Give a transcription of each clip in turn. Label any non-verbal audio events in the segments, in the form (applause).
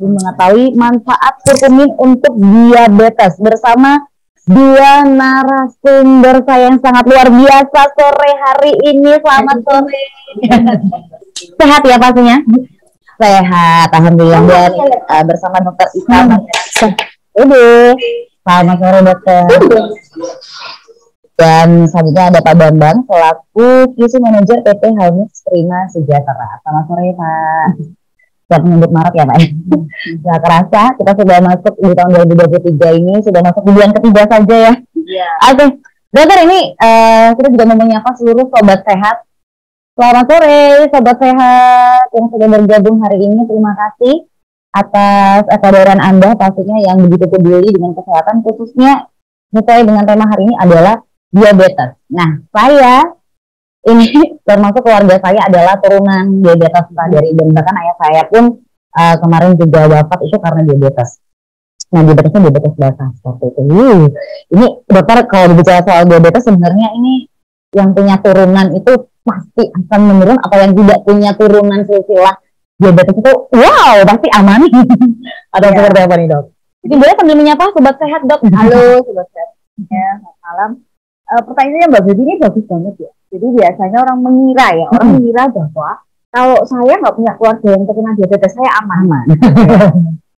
mengetahui manfaat kurkumin untuk diabetes bersama dua narasumber saya yang sangat luar biasa sore hari ini. Selamat sore. (laughs) Sehat ya pastinya? Sehat, alhamdulillah. Dan uh, bersama Dokter Ika. Udah. Selamat sore dokter. Dan selanjutnya ada Pak Bambang selaku QC Manager PT Helmix Prima Sejahtera. Selamat sore Pak. Siap menyebut Maret ya Pak. Gak kerasa kita sudah masuk di tahun 2023 ini, sudah masuk di bulan ketiga saja ya. Iya. Oke, okay. dokter ini uh, kita juga mau menyapa seluruh sobat sehat. Selamat sore sobat sehat yang sudah bergabung hari ini. Terima kasih atas kesadaran Anda pastinya yang begitu peduli dengan kesehatan khususnya sesuai dengan tema hari ini adalah diabetes. Nah, saya ini termasuk keluarga saya adalah turunan diabetes dari dan bahkan ayah saya pun uh, kemarin juga wafat itu karena diabetes. Nah, diabetesnya diabetes basah seperti itu. Uh, ini dokter kalau bicara soal diabetes sebenarnya ini yang punya turunan itu pasti akan menurun atau yang tidak punya turunan silsilah diabetes itu wow pasti aman (laughs) atau ya. seperti apa nih dok? Jadi boleh sambil menyapa sobat sehat dok. (laughs) Halo sobat sehat. Ya, malam uh, pertanyaannya Mbak Bibi ini bagus banget ya. Jadi biasanya orang mengira ya, orang hmm. mengira bahwa kalau saya nggak punya keluarga yang terkena diabetes, saya aman.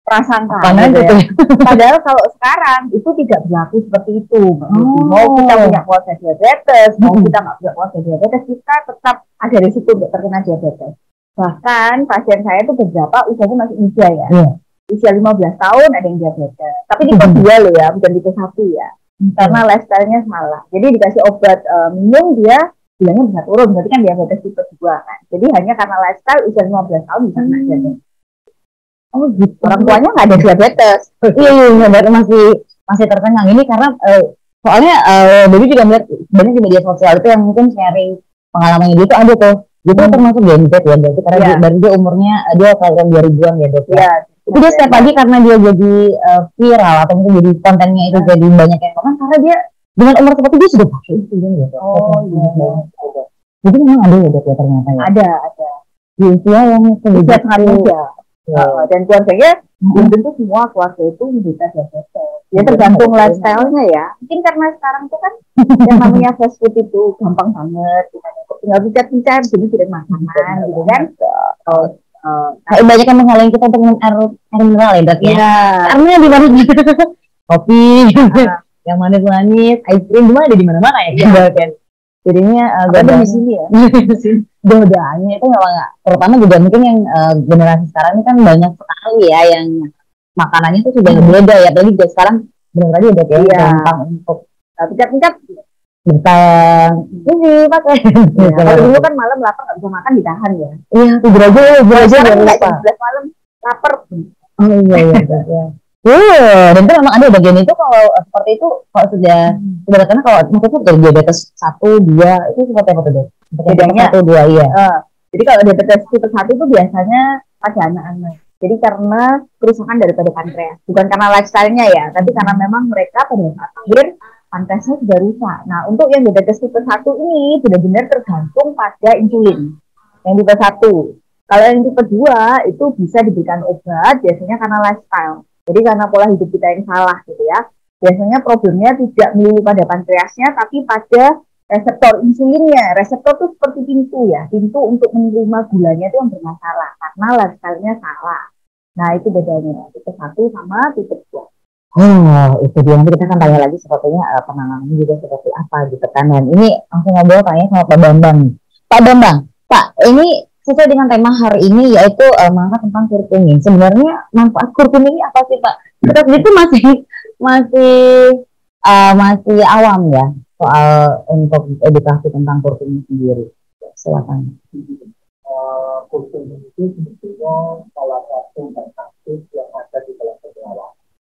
Perasaan kan gitu ya. (laughs) (laughs) Padahal kalau sekarang itu tidak berlaku seperti itu. Oh. Mau kita punya keluarga diabetes, hmm. mau kita nggak punya keluarga diabetes, kita tetap ada risiko untuk terkena diabetes. Bahkan pasien saya itu beberapa usianya masih muda ya. Yeah. Usia 15 tahun ada yang diabetes. Tapi tipe 2 loh ya, bukan tipe 1 ya karena lifestyle-nya salah. Jadi dikasih obat uh, minum dia bilangnya bisa turun, berarti kan diabetes tipe 2 kan. Jadi hanya karena lifestyle usia 15 tahun bisa hmm. Oh gitu. Orang tuanya nggak ada diabetes. (laughs) iya, iya, iya, masih masih terkenang ini karena uh, soalnya uh, Baby juga melihat banyak di media sosial itu yang mungkin sharing pengalamannya dia itu ada tuh. Dia hmm. termasuk Gen Z ya berarti karena yeah. dia, dia umurnya dia kelahiran 2000-an ya dok ya. Itu dia setiap pagi karena dia jadi uh, viral atau mungkin jadi kontennya itu jadi banyak yang komen karena dia dengan umur seperti dia sudah pakai itu gitu. Oh iya. Jadi memang ada ya dok ya ternyata ya. Ada ada. Di usia yang sudah sangat muda. Uh, dan keluarganya belum tentu semua keluarga itu menderita diabetes. Ya tergantung lifestyle-nya ya. Mungkin karena sekarang tuh kan yang namanya fast food itu gampang banget. Tinggal pencet-pencet jadi tidak makanan gitu kan. Oh, Uh, banyak yang menghalangi kita untuk minum air, air mineral ya dok ya. Iya. Karena di mana kopi, uh. (laughs) yang manis-manis, ice cream cuma ada di mana-mana ya yeah. kan. Jadinya uh, godaan di sini ya. (laughs) godaannya itu memang terutama juga mungkin yang uh, generasi sekarang ini kan banyak sekali ya yang makanannya itu sudah hmm. beda ya. Apalagi juga sekarang benar tadi udah kayak yeah. gampang untuk uh, pencet-pencet bintang ini pakai ya, kalau dulu kan malam lapar nggak bisa makan ditahan ya iya tidur aja ya tidur aja jangan lupa malam lapar oh iya iya iya Uh, (laughs) dan itu memang ada bagian itu kalau seperti itu kalau sudah hmm. sudah karena kalau maksudnya dari diabetes satu dua itu seperti apa tuh dok? Bedanya satu dua iya. Uh, jadi kalau diabetes tipe satu itu biasanya pada anak-anak. Jadi karena kerusakan daripada pankreas, bukan karena lifestyle-nya ya, tapi karena memang mereka pada saat akhir pankreasnya sudah rusak. Nah, untuk yang diabetes tipe 1 ini benar-benar tergantung pada insulin. Yang tipe 1. Kalau yang tipe 2 itu bisa diberikan obat biasanya karena lifestyle. Jadi karena pola hidup kita yang salah gitu ya. Biasanya problemnya tidak melulu pada pankreasnya tapi pada reseptor insulinnya. Reseptor itu seperti pintu ya. Pintu untuk menerima gulanya itu yang bermasalah karena lifestyle-nya salah. Nah, itu bedanya. Tipe 1 sama tipe 2. Oh, itu dia. Nanti kita akan tanya lagi sepertinya uh, penanganannya juga seperti apa gitu kan. Dan ini langsung ngobrol tanya sama Pak Bambang. Pak Bambang, Pak, ini sesuai dengan tema hari ini yaitu uh, manfaat tentang kurkumin. Sebenarnya manfaat kurkumin ini apa sih Pak? Kita itu masih masih uh, masih awam ya soal untuk edukasi tentang kurkumin sendiri. Silakan. Uh, kurkumin itu sebetulnya salah satu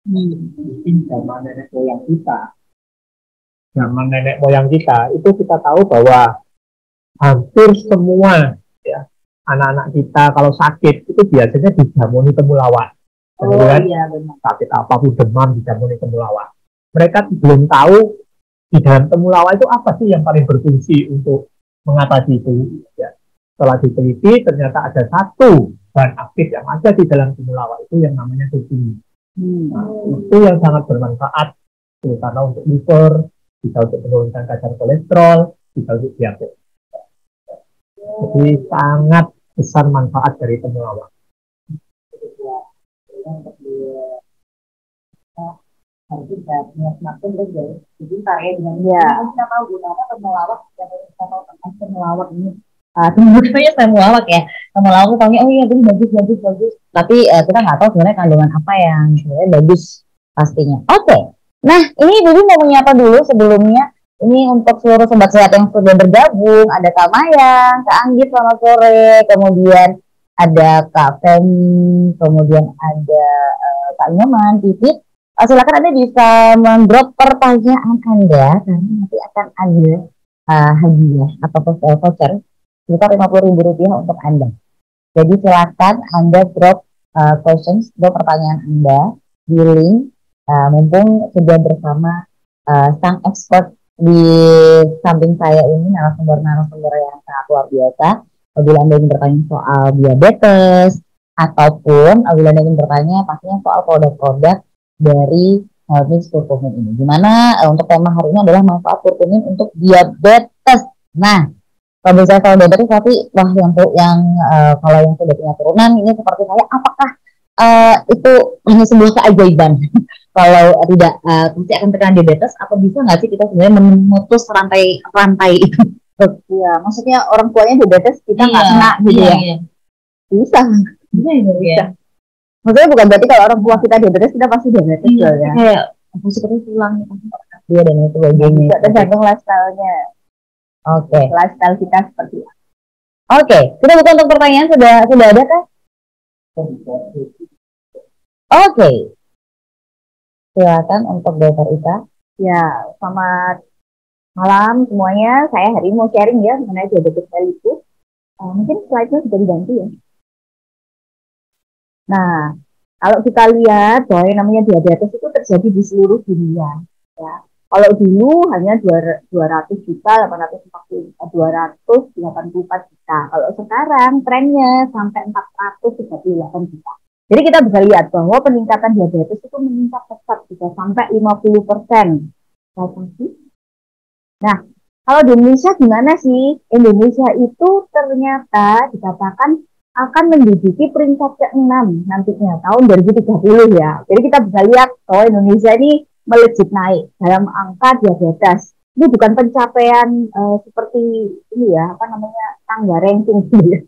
mungkin zaman nenek moyang kita zaman nenek moyang kita itu kita tahu bahwa hampir semua ya anak-anak kita kalau sakit itu biasanya dijamuni temulawak oh, kan? iya, benar. sakit apa pun demam dijamuni temulawak mereka belum tahu di dalam temulawak itu apa sih yang paling berfungsi untuk mengatasi itu ya setelah diteliti ternyata ada satu bahan aktif yang ada di dalam temulawak itu yang namanya kurkumin. Hmm. Nah, itu yang sangat bermanfaat terutama untuk liver, bisa untuk menurunkan kadar kolesterol, bisa untuk diabetes. Jadi sangat besar manfaat dari temulawak. kita punya semakin ya. Jadi saya dengan ya. kita tahu gimana temulawak, kita tahu tentang temulawak ini (laughs) uh, sebenarnya saya mualak ya. Sama aku tahunya oh iya ini bagus bagus bagus. Tapi uh, kita nggak tahu sebenarnya kandungan apa yang sebenarnya bagus pastinya. Oke. Okay. nah ini Bibi mau menyapa dulu sebelumnya. Ini untuk seluruh sobat sehat yang sudah bergabung. Ada Kak Mayang, Kak Anggit selamat sore. Kemudian ada Kak Femi kemudian ada uh, Kak Nyoman Titit uh, silakan Anda bisa mendrop pertanyaan Anda. Karena nanti akan ada uh, hadiah atau voucher sekitar ribu rupiah untuk Anda. Jadi silakan Anda drop uh, questions, drop pertanyaan Anda di link, uh, mumpung sudah bersama uh, sang expert di samping saya ini narasumber-narasumber yang sangat luar biasa. Apabila Anda ingin bertanya soal diabetes, ataupun apabila Anda ingin bertanya pastinya soal produk-produk dari Helmix kurkumin ini. Gimana uh, untuk tema hari ini adalah manfaat kurkumin untuk diabetes. Nah, kalau bisa kalau diabetes tapi wah yang yang uh, kalau yang sudah punya turunan ini seperti saya apakah uh, itu hanya sebuah keajaiban? (laughs) Kalau tidak uh, pasti akan terkena diabetes apa bisa nggak sih kita sebenarnya memutus rantai rantai itu? (laughs) Ya maksudnya orang tuanya diabetes kita nggak iya, kena gitu iya, ya? iya. bisa. Bisa ya, bisa. Maksudnya bukan berarti kalau orang tua kita diabetes kita pasti diabetes iya, ya. kayak apa sih tulang dia dan itu sebagainya tergantung lifestyle-nya Oke. Okay. Lifestyle kita seperti apa? Oke, okay. kita buka untuk pertanyaan sudah sudah ada kah? Oke. Okay. Silakan untuk Dokter Ita. Ya, selamat malam semuanya. Saya hari ini mau sharing ya mengenai diabetes mellitus. Uh, mungkin slide-nya sudah diganti ya. Nah, kalau kita lihat bahwa yang namanya diabetes itu terjadi di seluruh dunia. Ya. Kalau dulu hanya 200 juta, 840, 284 juta. Kalau sekarang trennya sampai 438 juta. Jadi kita bisa lihat bahwa peningkatan diabetes itu meningkat pesat bisa sampai 50 persen. Nah, kalau di Indonesia gimana sih? Indonesia itu ternyata dikatakan akan menduduki peringkat ke-6 nantinya tahun 2030 ya. Jadi kita bisa lihat bahwa Indonesia ini melejit naik dalam angka diabetes. Ini bukan pencapaian uh, seperti ini ya, apa namanya tangga ranking gitu (laughs) ya.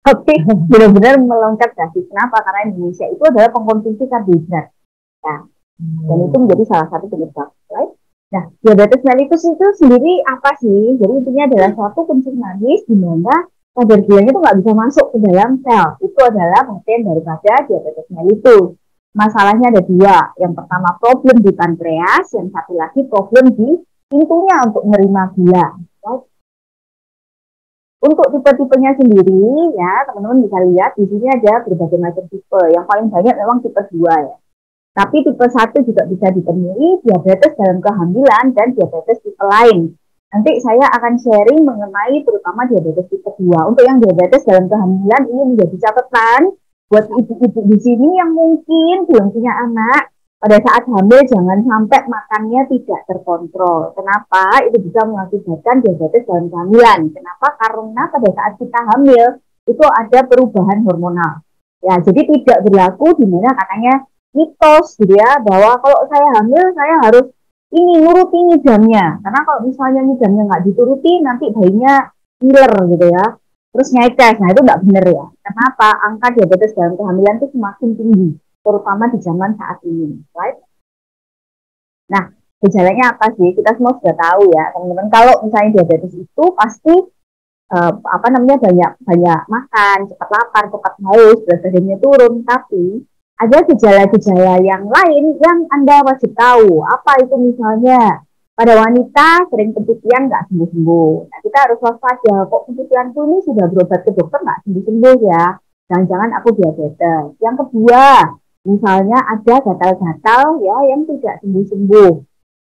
Tapi benar-benar meloncat drastis. Kenapa? Karena Indonesia itu adalah pengkonsumsi karbohidrat. Ya. Dan itu menjadi salah satu penyebab. Right? Nah, diabetes mellitus itu sendiri apa sih? Jadi intinya adalah suatu kencing manis di mana kadar gulanya itu nggak bisa masuk ke dalam sel. Itu adalah pengertian daripada diabetes mellitus masalahnya ada dua. Yang pertama problem di pankreas, yang satu lagi problem di pintunya untuk menerima gula. Untuk tipe-tipenya sendiri, ya teman-teman bisa lihat di sini ada berbagai macam tipe. Yang paling banyak memang tipe 2 ya. Tapi tipe 1 juga bisa ditemui diabetes dalam kehamilan dan diabetes tipe lain. Nanti saya akan sharing mengenai terutama diabetes tipe 2. Untuk yang diabetes dalam kehamilan ini menjadi catatan buat ibu-ibu di sini yang mungkin belum punya anak pada saat hamil jangan sampai makannya tidak terkontrol. Kenapa? Itu bisa mengakibatkan diabetes dalam kehamilan. Kenapa? Karena pada saat kita hamil itu ada perubahan hormonal. Ya, jadi tidak berlaku di mana katanya mitos gitu ya bahwa kalau saya hamil saya harus ini nuruti ini jamnya. Karena kalau misalnya jamnya nggak dituruti nanti bayinya ngiler gitu ya terus nyekes. Nah itu nggak benar ya. Kenapa? Angka diabetes dalam kehamilan itu semakin tinggi, terutama di zaman saat ini. Right? Nah, gejalanya apa sih? Kita semua sudah tahu ya, teman-teman. Kalau misalnya diabetes itu pasti uh, apa namanya banyak banyak makan, cepat lapar, cepat haus, berat badannya turun. Tapi ada gejala-gejala yang lain yang anda wajib tahu. Apa itu misalnya? Pada wanita sering keputihan nggak sembuh-sembuh. Nah, kita harus waspada, kok keputihanku ini sudah berobat ke dokter nggak sembuh-sembuh ya. Jangan-jangan aku diabetes. Yang kedua, misalnya ada gatal-gatal ya yang tidak sembuh-sembuh.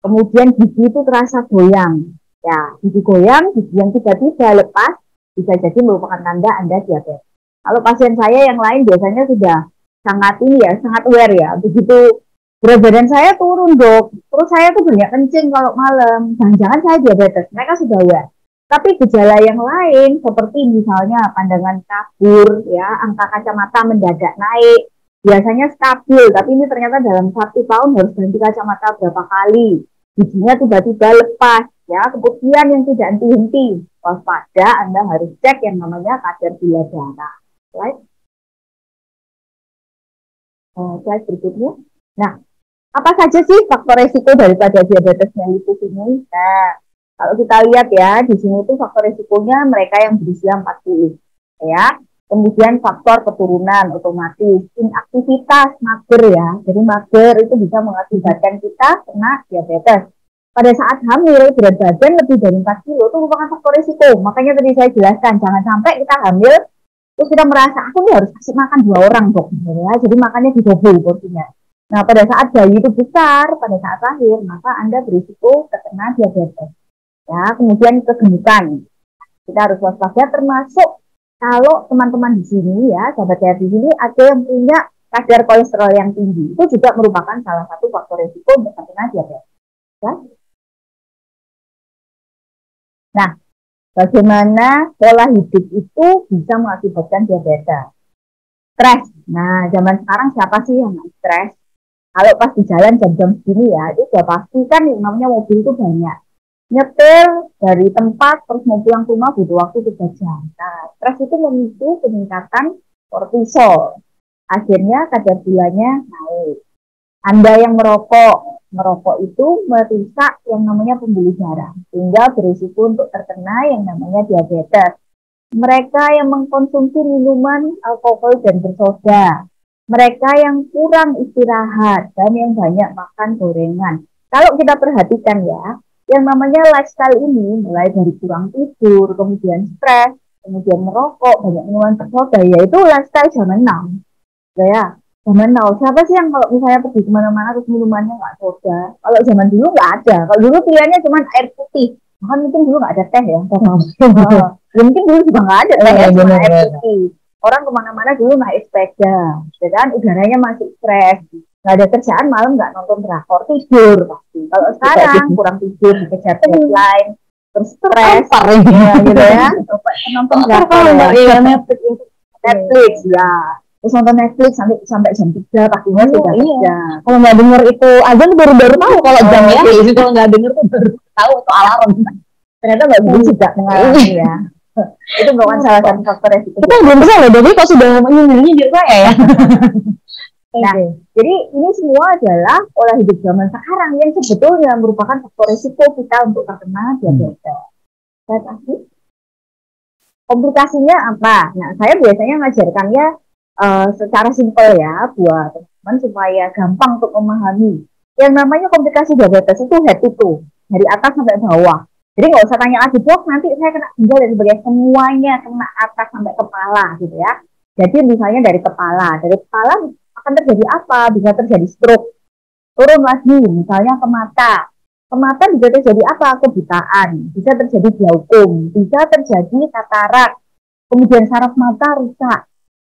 Kemudian gigi itu terasa goyang. Ya, gigi goyang, gigi yang tiba-tiba lepas, bisa jadi merupakan tanda Anda diabetes. Kalau pasien saya yang lain biasanya sudah sangat ini ya, sangat aware ya. Begitu berat badan saya turun dok, terus saya tuh banyak kencing kalau malam, jangan-jangan saya diabetes. Mereka sudah aware. Tapi gejala yang lain seperti misalnya pandangan kabur, ya, angka kacamata mendadak naik, biasanya stabil, tapi ini ternyata dalam satu tahun harus ganti kacamata berapa kali, giginya tiba-tiba lepas, ya, kemudian yang tidak henti-henti, waspada, Anda harus cek yang namanya kadar gula darah. Slide. Uh, slide berikutnya. Nah, apa saja sih faktor resiko daripada diabetes mellitus ini? Nah, kalau kita lihat ya, di sini itu faktor resikonya mereka yang berusia 40, ya. Kemudian faktor keturunan otomatis, inaktivitas, mager ya. Jadi mager itu bisa mengakibatkan kita kena diabetes. Pada saat hamil, berat badan lebih dari 4 kilo itu merupakan faktor resiko. Makanya tadi saya jelaskan, jangan sampai kita hamil, terus kita merasa, aku nih harus kasih makan dua orang dok. Ya. Jadi makannya didobel porsinya. Nah, pada saat bayi itu besar, pada saat lahir, maka Anda berisiko terkena diabetes. Ya, kemudian kegemukan. Kita harus waspada termasuk kalau teman-teman di sini ya, sahabat saya di sini ada yang punya kadar kolesterol yang tinggi. Itu juga merupakan salah satu faktor risiko untuk terkena diabetes. Ya. Nah, bagaimana pola hidup itu bisa mengakibatkan diabetes? Stres. Nah, zaman sekarang siapa sih yang stres? Kalau pas di jalan jam-jam segini ya itu sudah pasti kan namanya mobil itu banyak nyetir dari tempat terus mau pulang rumah butuh waktu tiga jam. Nah, stres itu memicu peningkatan kortisol. Akhirnya kadar gulanya naik. Anda yang merokok, merokok itu merusak yang namanya pembuluh darah, sehingga berisiko untuk terkena yang namanya diabetes. Mereka yang mengkonsumsi minuman alkohol dan bersoda, mereka yang kurang istirahat dan yang banyak makan gorengan. Kalau kita perhatikan ya, yang namanya lifestyle ini mulai dari kurang tidur, kemudian stres, kemudian merokok, banyak minuman bersoda, ya itu lifestyle zaman now. Ya, zaman now. Siapa sih yang kalau misalnya pergi ke mana-mana terus minumannya nggak soda? Kalau zaman dulu nggak ada. Kalau dulu pilihannya cuma air putih. Bahkan mungkin dulu nggak ada teh ya. oh, (laughs) mungkin dulu juga nggak ada teh ya, cuma air putih orang ke mana-mana dulu naik sepeda, ya kan? Udaranya masih fresh, nggak ada kerjaan malam nggak nonton drakor tidur pasti. Kalau sekarang kurang tidur dikejar deadline, terus stres, ya, gitu ya, (laughs) nonton drakor ya, Netflix, Netflix ya, terus nonton Netflix sampai sampai jam tiga paginya oh, sudah iya. Kalau nggak denger itu aja baru baru tahu kalau oh, jamnya, iya. kalau nggak denger tuh baru tahu itu alarm. Ternyata nggak bisa juga mengalami ya itu bukan salah satu faktor resiko. Kita belum bisa loh, jadi kok sudah di saya ya. Nah, okay. jadi ini semua adalah pola hidup zaman sekarang yang sebetulnya merupakan faktor risiko kita untuk terkena diabetes. Saya komplikasinya apa? Nah, saya biasanya ngajarkannya uh, secara simpel ya buat teman-teman supaya gampang untuk memahami. Yang namanya komplikasi diabetes itu head to toe, dari atas sampai bawah. Jadi nggak usah tanya lagi, dok nanti saya kena ginjal dan sebagainya. Semuanya kena atas sampai kepala gitu ya. Jadi misalnya dari kepala, dari kepala akan terjadi apa? Bisa terjadi stroke. Turun lagi, misalnya ke mata. Ke mata bisa terjadi apa? Kebutaan. Bisa terjadi glaukom. Bisa terjadi katarak. Kemudian saraf mata rusak.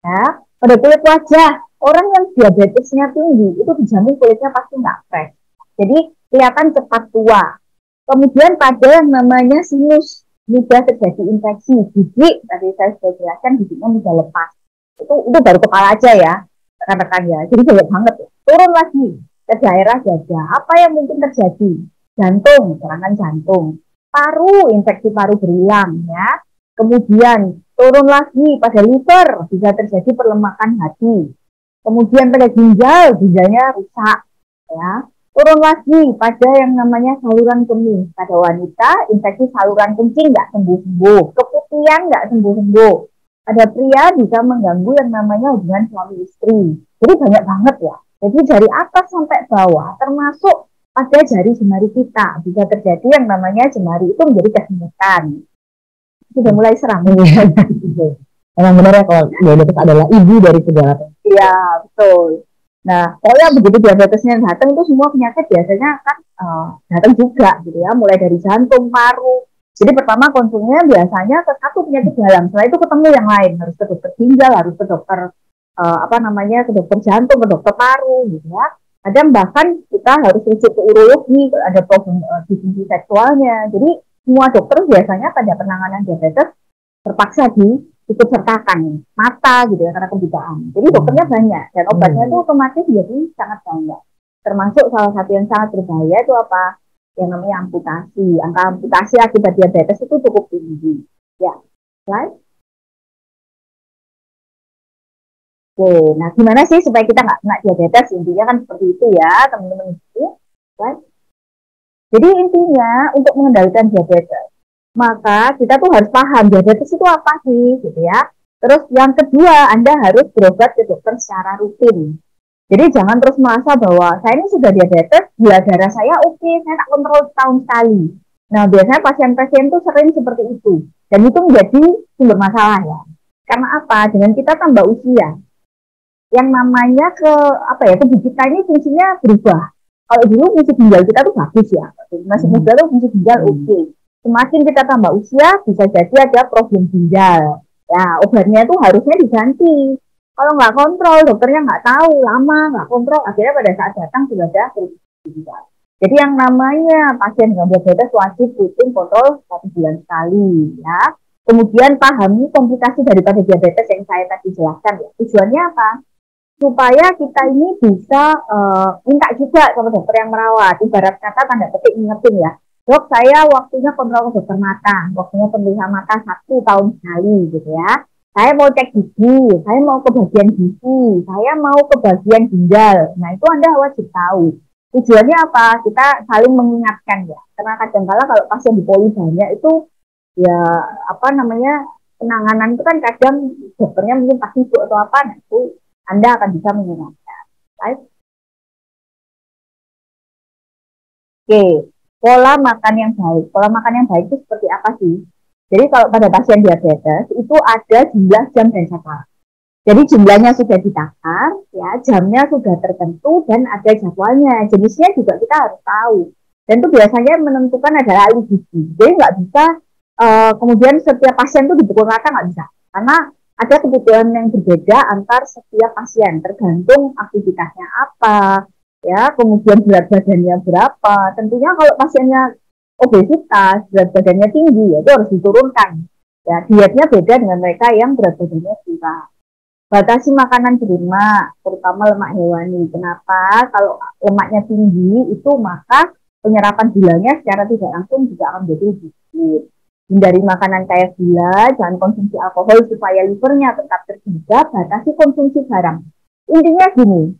Ya. Pada kulit wajah, orang yang diabetesnya tinggi, itu dijamin kulitnya pasti nggak fresh. Jadi kelihatan cepat tua Kemudian pada yang namanya sinus mudah terjadi infeksi gigi, tadi saya sudah jelaskan giginya mudah lepas. Itu itu baru kepala aja ya, rekan-rekan ya. Jadi banyak banget. Turun lagi ke daerah dada. Apa yang mungkin terjadi? Jantung, serangan jantung. Paru, infeksi paru berulang ya. Kemudian turun lagi pada liver, bisa terjadi perlemakan hati. Kemudian pada ginjal, ginjalnya rusak ya Turun lagi pada yang namanya saluran kemih. Pada wanita, infeksi saluran kencing nggak sembuh-sembuh. Keputihan nggak sembuh-sembuh. Pada pria bisa mengganggu yang namanya hubungan suami istri. Jadi banyak banget ya. Jadi dari atas sampai bawah, termasuk pada jari jemari kita. Bisa terjadi yang namanya jemari itu menjadi kesemutan. Sudah mulai seram. Emang benar ya kalau diabetes adalah ibu dari segala Iya, betul. Nah, pokoknya begitu diabetesnya datang itu semua penyakit biasanya kan uh, datang juga gitu ya, mulai dari jantung, paru, Jadi pertama konsumnya biasanya ke satu penyakit dalam, setelah itu ketemu yang lain, harus ke dokter ginjal, harus ke dokter uh, apa namanya, ke dokter jantung, ke dokter paru, gitu ya. Kadang bahkan kita harus rujuk ke urologi, ada problem uh, seksualnya. Jadi semua dokter biasanya pada penanganan diabetes terpaksa di ikut sertakan mata gitu ya karena kebutaan. Jadi dokternya hmm. banyak dan obatnya itu hmm. otomatis jadi sangat banyak. Termasuk salah satu yang sangat berbahaya itu apa? Yang namanya amputasi. Angka amputasi akibat diabetes itu cukup tinggi. Ya, slide. Oke, nah gimana sih supaya kita nggak kena diabetes? Intinya kan seperti itu ya, teman-teman. Slide. Jadi intinya untuk mengendalikan diabetes, maka kita tuh harus paham diabetes itu apa sih, gitu ya. Terus yang kedua, Anda harus berobat ke dokter secara rutin. Jadi jangan terus merasa bahwa saya ini sudah diabetes, gula darah saya oke, okay, saya tak kontrol setahun sekali. Nah biasanya pasien-pasien tuh sering seperti itu, dan itu menjadi sumber masalah ya. Karena apa? Dengan kita tambah usia, yang namanya ke apa ya tubuh kita ini fungsinya berubah kalau dulu fungsi ginjal kita tuh bagus ya masih muda tuh fungsi ginjal hmm. oke okay. Semakin kita tambah usia bisa jadi ada problem ginjal. Ya obatnya itu harusnya diganti. Kalau nggak kontrol dokternya nggak tahu lama nggak kontrol akhirnya pada saat datang sudah ada ginjal. Jadi yang namanya pasien dengan diabetes wajib rutin kontrol satu bulan sekali ya. Kemudian pahami komplikasi daripada diabetes yang saya tadi jelaskan ya. Tujuannya apa? Supaya kita ini bisa uh, minta juga sama dokter yang merawat. Ibarat kata tanda petik ingetin ya, dok saya waktunya kontrol ke dokter mata, waktunya pemeriksaan mata satu tahun sekali gitu ya. Saya mau cek gigi, saya mau ke bagian gigi, saya mau ke bagian ginjal. Nah itu Anda wajib tahu. Tujuannya apa? Kita saling mengingatkan ya. Karena kadang-kala kalau pasien di poli banyak itu ya apa namanya penanganan itu kan kadang dokternya mungkin pasti itu atau apa, nah itu anda akan bisa. Right? Oke, pola makan yang baik. Pola makan yang baik itu seperti apa sih? Jadi kalau pada pasien diabetes itu ada jumlah jam dan jadwal. Jadi jumlahnya sudah ditakar, ya jamnya sudah tertentu dan ada jadwalnya. Jenisnya juga kita harus tahu. Dan itu biasanya menentukan adalah ahli gizi. Jadi nggak bisa uh, kemudian setiap pasien itu dipukul rata nggak bisa. Karena ada kebutuhan yang berbeda antar setiap pasien tergantung aktivitasnya apa ya kemudian berat badannya berapa? Tentunya kalau pasiennya obesitas berat badannya tinggi ya itu harus diturunkan. Ya dietnya beda dengan mereka yang berat badannya kurang batasi makanan berlemak terutama lemak hewani. Kenapa? Kalau lemaknya tinggi itu maka penyerapan gulanya secara tidak langsung juga akan lebih sedikit. Hindari makanan kaya gula, jangan konsumsi alkohol supaya livernya tetap terjaga, batasi konsumsi garam. Intinya gini,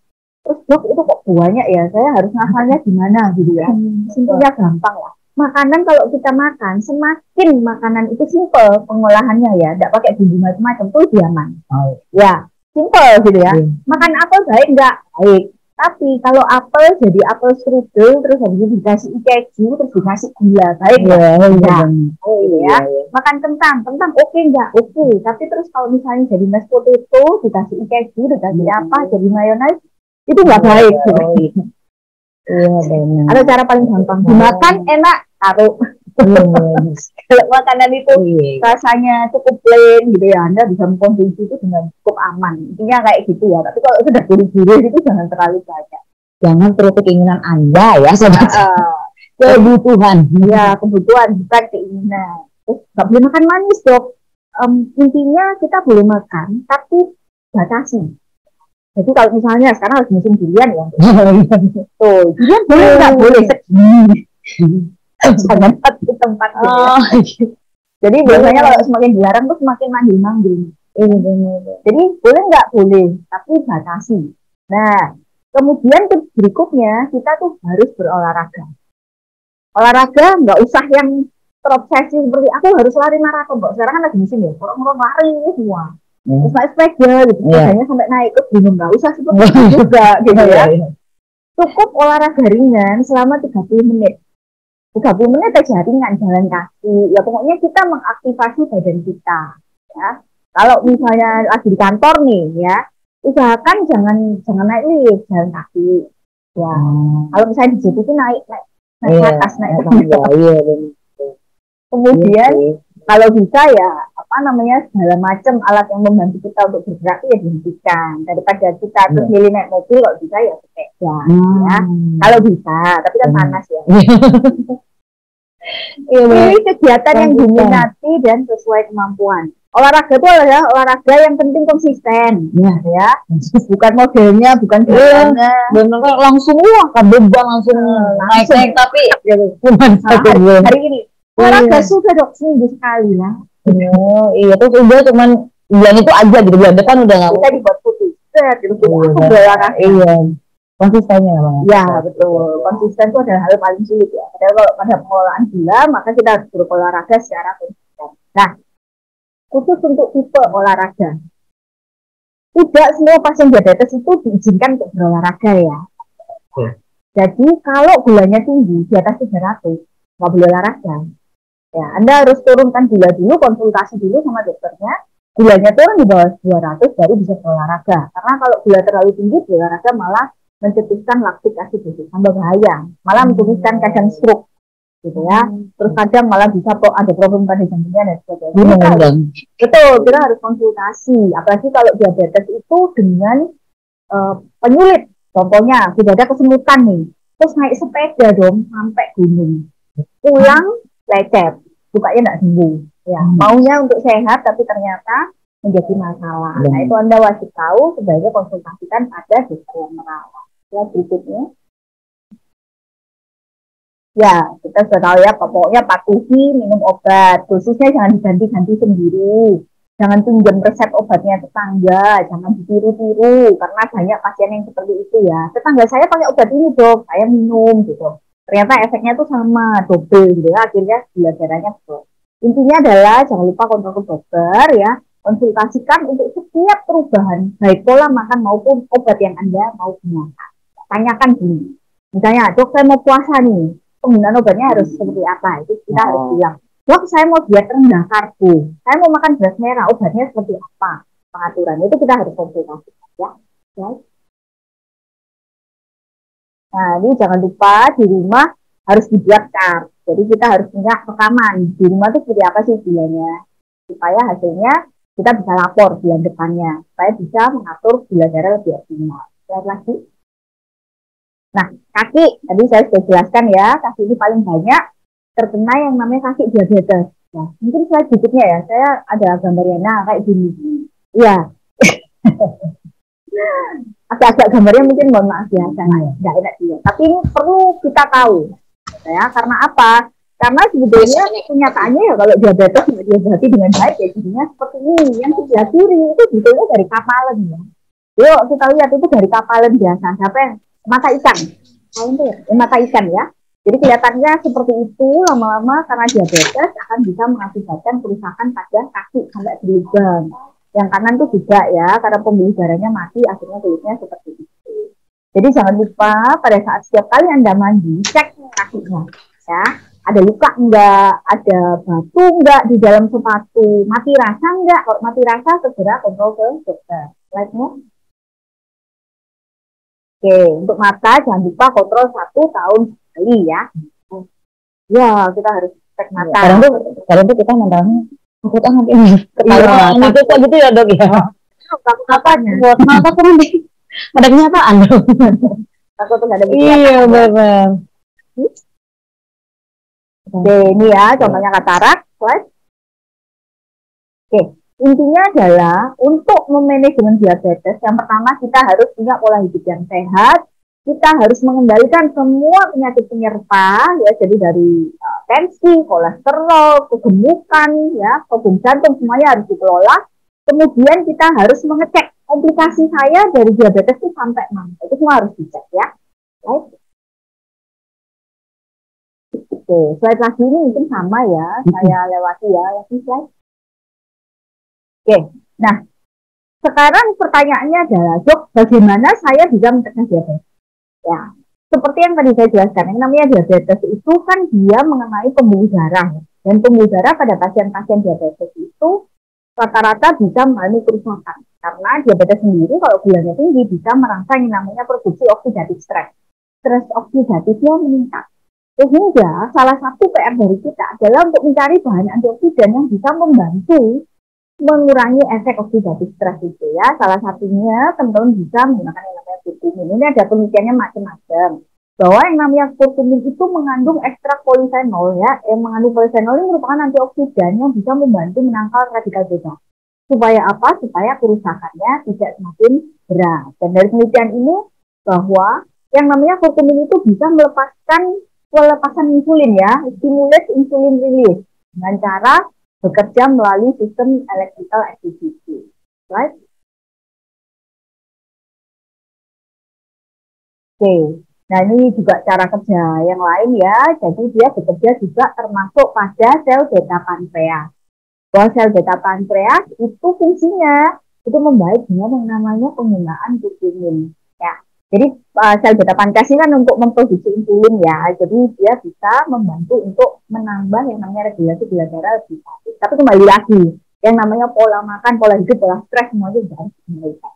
terus dok itu kok banyak ya, saya harus ngafalnya gimana gitu ya. Hmm, Intinya gampang lah. Makanan kalau kita makan, semakin makanan itu simple pengolahannya ya, tidak pakai bumbu macam-macam, tuh diaman. Oh. Ya, simple gitu ya. Hmm. Makan apel baik enggak? Baik. Tapi kalau apel jadi apel strudel terus habis itu dikasih keju terus dikasih gula baik ya, ya, ya. Oh, iya. ya. ya. Makan kentang, kentang oke okay, enggak? Oke. Okay. Tapi terus kalau misalnya jadi mashed potato dikasih keju dikasih ya. apa? Jadi mayonnaise itu enggak iya, baik. Iya, iya. iya benar. Ada cara paling gampang dimakan enak taruh (laughs) kalau makanan itu iya. rasanya cukup plain gitu ya, Anda bisa mengkonsumsi itu dengan cukup aman. Intinya kayak gitu ya. Tapi kalau sudah gurih-gurih itu jangan terlalu banyak. Jangan terlalu keinginan Anda ya, sobat. (laughs) Uh, kebutuhan. Ya, kebutuhan bukan keinginan. Terus nggak boleh makan manis dok. Um, intinya kita boleh makan, tapi batasi. Jadi kalau misalnya sekarang harus musim durian ya. Tuh, (laughs) durian boleh nggak boleh (laughs) jangan di tempat oh, gitu. Jadi biasanya kalau semakin dilarang tuh semakin manggil-manggil. Jadi boleh nggak boleh, tapi batasi. Nah, kemudian berikutnya kita tuh harus berolahraga. Olahraga nggak usah yang terobsesi seperti aku harus lari maraton. Sekarang kan lagi musim ya, orang-orang lari semua. Hmm. Terus naik sepeda gitu, yeah. sampai naik ke gunung nggak usah itu juga gitu ya. Iya, iya. Cukup olahraga ringan selama 30 menit 30 menit aja ringan jalan kaki. Ya pokoknya kita mengaktifasi badan kita. Ya. Kalau misalnya lagi di kantor nih ya, usahakan jangan jangan naik lift, jalan kaki. Ya. Hmm. Kalau misalnya di situ naik naik naik yeah, atas naik ke iya, iya, Kemudian iya kalau bisa ya apa namanya segala macam alat yang membantu kita untuk bergerak ya dihentikan daripada kita ya. terus milih naik mobil kalau bisa ya sepeda hmm. ya kalau bisa tapi kan hmm. panas ya (laughs) Pilih kegiatan yang diminati dan sesuai kemampuan. Olahraga itu adalah olahraga yang penting konsisten, ya, ya. bukan modelnya, bukan iya, gayanya. Benar langsung wah kabebang langsung, naik naik tapi (laughs) ya, hari, hari ini olahraga iya. sudah dok seminggu sekali lah. Oh iya. Tuh udah cuman bulan itu aja gitu bulan depan udah nggak kita dibuat putih set gitu. Iya. olahraga iya. Konsistennya memang ya betul. Konsisten itu adalah hal paling sulit ya. Padahal kalau pada pengelolaan gula maka kita harus berolahraga secara konsisten. Nah khusus untuk tipe olahraga. Tidak semua pasien diabetes itu diizinkan untuk berolahraga ya. Hmm. Jadi kalau gulanya tinggi di atas 300 nggak boleh olahraga. Ya, Anda harus turunkan gula dulu, konsultasi dulu sama dokternya. Gulanya turun di bawah 200 baru bisa berolahraga. Karena kalau gula terlalu tinggi, berolahraga malah mencetuskan laktik asidosis, tambah bahaya. Malah mencetuskan kadang stroke gitu ya. Terus kadang malah bisa ada problem pada jantungnya dan sebagainya. Kita harus, betul, kita harus konsultasi. Apalagi kalau diabetes itu dengan uh, penyulit. Contohnya, sudah ada kesemutan nih. Terus naik sepeda dong sampai gunung. Pulang lecet bukanya tidak sembuh. Ya, hmm. maunya untuk sehat tapi ternyata menjadi masalah. Hmm. Nah itu anda wajib tahu sebaiknya konsultasikan pada dokter yang merawat. Ya berikutnya. Ya, kita sudah tahu ya, pokoknya patuhi minum obat. Dosisnya jangan diganti-ganti sendiri. Jangan pinjam resep obatnya tetangga, jangan ditiru-tiru, karena banyak pasien yang seperti itu ya. Tetangga saya pakai obat ini dok, saya minum gitu ternyata efeknya tuh sama double gitu ya akhirnya darahnya full intinya adalah jangan lupa kontrol ke dokter ya konsultasikan untuk setiap perubahan baik pola makan maupun obat yang anda mau gunakan. Tanyakan dulu. Misalnya dok saya mau puasa nih penggunaan obatnya harus seperti apa? Itu kita oh. harus bilang dok saya mau diet rendah karbo. Saya mau makan beras merah obatnya seperti apa? Pengaturan itu kita harus konsultasikan ya. Ya Nah, ini jangan lupa di rumah harus dibuat chart. Jadi kita harus punya rekaman di rumah itu seperti apa sih gulanya supaya hasilnya kita bisa lapor bulan depannya supaya bisa mengatur gula darah lebih optimal. Lihat lagi. Nah, kaki tadi saya sudah jelaskan ya, kaki ini paling banyak terkena yang namanya kaki diabetes. Nah, mungkin saya berikutnya ya, saya ada gambarnya nah, kayak gini. Iya. Agak-agak gambarnya mungkin mohon maaf ya sangat nggak enak juga. Tapi ini perlu kita tahu ya. Karena apa? Karena sebetulnya kenyataannya ya kalau diabetes nggak diobati dengan baik ya jadinya seperti ini. Yang sebelah kiri itu sebetulnya dari kapalan ya. Yuk kita lihat itu dari kapalan biasa. Siapa yang mata ikan. Ya, mata ikan ya. Jadi kelihatannya seperti itu lama-lama karena diabetes akan bisa mengakibatkan kerusakan pada kaki sampai berlubang yang kanan tuh juga ya, karena pembuluh darahnya mati, akhirnya kulitnya seperti itu. Jadi jangan lupa pada saat setiap kali Anda mandi, cek kakinya. Ya, ada luka enggak, ada batu enggak di dalam sepatu, mati rasa enggak? Kalau mati rasa segera kontrol ke dokter. Like-nya. Oke, untuk mata jangan lupa kontrol satu tahun sekali ya. Ya, kita harus cek mata. Sekarang tuh, sekarang tuh kita mentalnya takut amat ini. Ketahuan iya, gitu gitu ya dok ya? Apa buat mata tuh nanti ada kenyataan dong takut tuh ada iya benar. Oke, ini ya contohnya katarak. Oke, intinya adalah untuk memanajemen diabetes, yang pertama kita harus punya pola hidup yang sehat, kita harus mengendalikan semua penyakit penyerta ya jadi dari uh, tensi, kolesterol, kegemukan ya, problem jantung semuanya harus dikelola. Kemudian kita harus mengecek komplikasi saya dari diabetes itu sampai mana. Itu semua harus dicek ya. Right? Oke, slide lagi ini mungkin sama ya, saya lewati ya, lagi slide. Oke, nah sekarang pertanyaannya adalah, dok, bagaimana saya bisa mencegah diabetes? Ya, seperti yang tadi saya jelaskan, yang namanya diabetes itu kan dia mengenai pembuluh darah. Dan pembuluh darah pada pasien-pasien diabetes itu rata-rata bisa mengalami kerusakan. Karena diabetes sendiri kalau gulanya tinggi bisa merangsang yang namanya produksi oksidatif stres. Stres oksidatifnya meningkat. Sehingga salah satu PR dari kita adalah untuk mencari bahan antioksidan yang bisa membantu mengurangi efek oksidatif stres itu ya. Salah satunya teman-teman bisa menggunakan yang kurkumin. Ini ada penelitiannya macam-macam. Bahwa yang namanya kurkumin itu mengandung ekstrak polifenol ya. Yang mengandung polifenol ini merupakan antioksidan yang bisa membantu menangkal radikal bebas. Supaya apa? Supaya kerusakannya tidak semakin berat. Dan dari penelitian ini bahwa yang namanya kurkumin itu bisa melepaskan pelepasan insulin ya, stimulus insulin release dengan cara bekerja melalui sistem electrical activity. Right? Oke, nah ini juga cara kerja yang lain ya. Jadi dia bekerja juga termasuk pada sel beta pankreas. Bahwa sel beta pankreas itu fungsinya itu membaik dengan yang namanya penggunaan kurkumin. Ya, jadi uh, sel beta pankreas ini kan untuk memproduksi insulin ya. Jadi dia bisa membantu untuk menambah yang namanya regulasi gula darah lebih baik. Tapi kembali lagi, yang namanya pola makan, pola hidup, pola stres semua itu harus dikembalikan.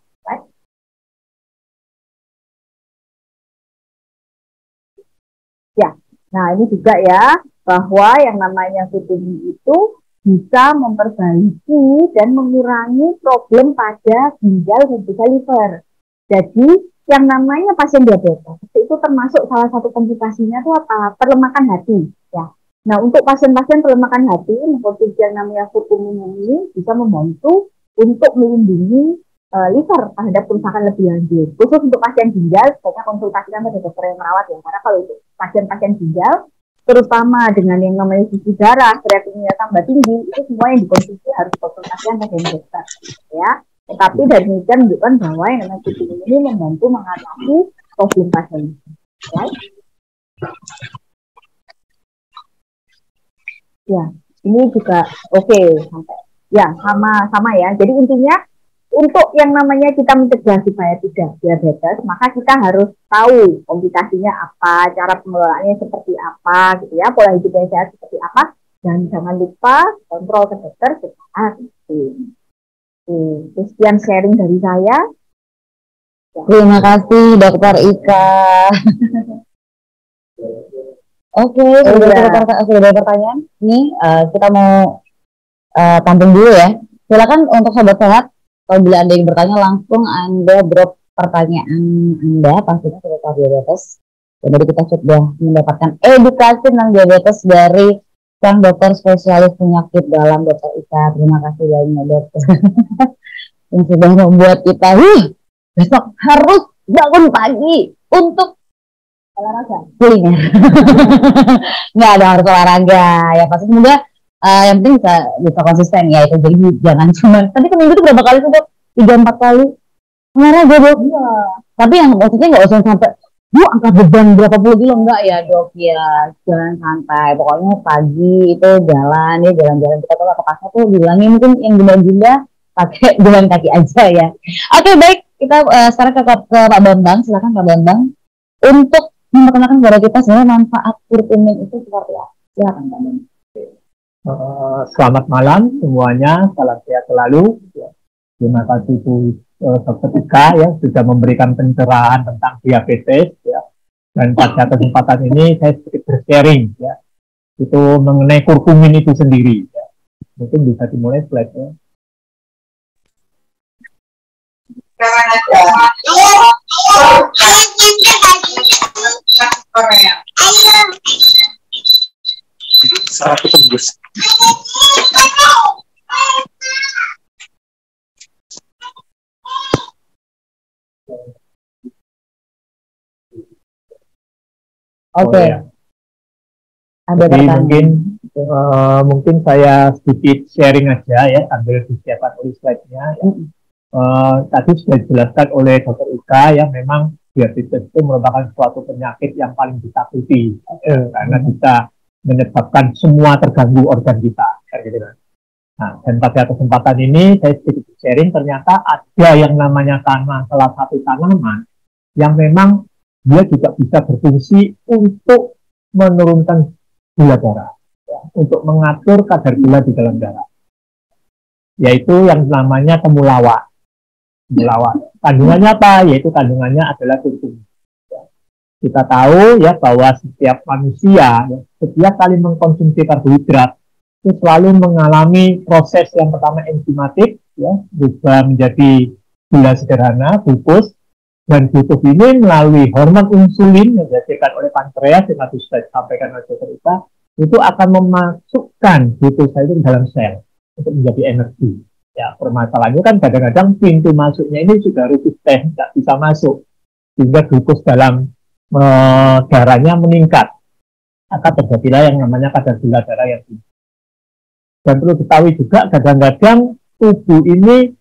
Nah ini juga ya bahwa yang namanya vitamin itu bisa memperbaiki dan mengurangi problem pada ginjal dan juga liver. Jadi yang namanya pasien diabetes itu termasuk salah satu komplikasinya itu apa? Perlemakan hati. Ya. Nah untuk pasien-pasien perlemakan hati, seperti yang namanya kurkumin ini bisa membantu untuk melindungi uh, liver terhadap kerusakan lebih lanjut. Khusus untuk pasien ginjal, sebaiknya konsultasikan pada dokter yang merawat ya. Karena kalau untuk pasien-pasien ginjal, terutama dengan yang namanya susu darah, kreatinnya tambah tinggi, itu semua yang dikonsumsi harus konsultasikan pada dokter. Ya. Tetapi dari penelitian menunjukkan bahwa yang namanya kucing ini membantu mengatasi problem pasien. Right? Ya, ini juga oke okay, sampai ya sama sama ya. Jadi intinya untuk yang namanya kita mencegah supaya tidak diabetes, maka kita harus tahu komplikasinya apa, cara pengelolaannya seperti apa, gitu ya, pola hidup yang sehat seperti apa, dan jangan lupa kontrol ke dokter secara rutin. Oke, sekian sharing dari saya. Terima kasih Dokter Ika. Oke, okay, sudah, iya. ada, sudah ada pertanyaan. Nih, uh, kita mau uh, tampung dulu ya. Silakan untuk sobat sehat, bila ada yang bertanya langsung Anda drop pertanyaan Anda, pastinya seputar diabetes. Dan tadi kita sudah mendapatkan edukasi tentang diabetes dari sang dokter spesialis penyakit dalam dokter Ika. Terima kasih banyak dokter (laughs) yang sudah membuat kita huh, besok harus bangun pagi untuk olahraga kuliner. (laughs) Nggak ada harus olahraga ya pasti semoga uh, yang penting bisa bisa konsisten ya itu. Jadi jangan cuma tapi seminggu itu berapa kali sih dok tiga empat kali. Olahraga dok iya. tapi yang maksudnya nggak usah sampai bu angkat beban berapa puluh kilo? Enggak ya dok ya jalan santai pokoknya pagi itu jalan ya jalan-jalan. Kita kalau ke pasar tuh bilangin mungkin yang gila-gila pakai (laughs) jalan kaki aja ya. Oke baik. Kita uh, sekarang ke, ke Pak Bambang. Silakan Pak Bambang. Untuk memperkenalkan kepada kita sebenarnya manfaat kurkumin itu seperti apa? Silakan Pak Bambang uh, selamat malam semuanya salam sehat selalu terima kasih Bu uh, ketika ya sudah memberikan pencerahan tentang diabetes ya. Dan pada kesempatan ini saya sedikit bersharing ya. Itu mengenai kurkumin itu sendiri ya. Mungkin bisa dimulai slide-nya. Sangat tembus. Oke. Okay. Oh, ya. Ada Jadi mungkin uh, mungkin saya sedikit sharing aja ya sambil disiapkan oleh slide-nya. Ya. Uh, tadi sudah dijelaskan oleh Dr. Ika ya memang diabetes itu merupakan suatu penyakit yang paling ditakuti uh, karena bisa menyebabkan semua terganggu organ kita. Gitu kan. Nah, dan pada kesempatan ini saya sedikit sharing ternyata ada yang namanya tanah salah satu tanaman yang memang dia juga bisa berfungsi untuk menurunkan gula darah, ya, untuk mengatur kadar gula di dalam darah, yaitu yang namanya temulawak. Temulawak. Kandungannya apa? Yaitu kandungannya adalah kurkumin. Kita tahu ya bahwa setiap manusia ya, setiap kali mengkonsumsi karbohidrat itu selalu mengalami proses yang pertama enzimatik ya berubah menjadi gula sederhana glukos dan glukos ini melalui hormon insulin yang dihasilkan oleh pankreas yang tadi sudah disampaikan oleh dokter Ika itu akan memasukkan glukosa itu ke dalam sel untuk menjadi energi. Ya permasalahannya kan kadang-kadang pintu masuknya ini sudah resisten tidak bisa masuk sehingga glukos dalam darahnya meningkat, akan terjadilah yang namanya kadar gula darah yang tinggi. Dan perlu diketahui juga kadang-kadang tubuh ini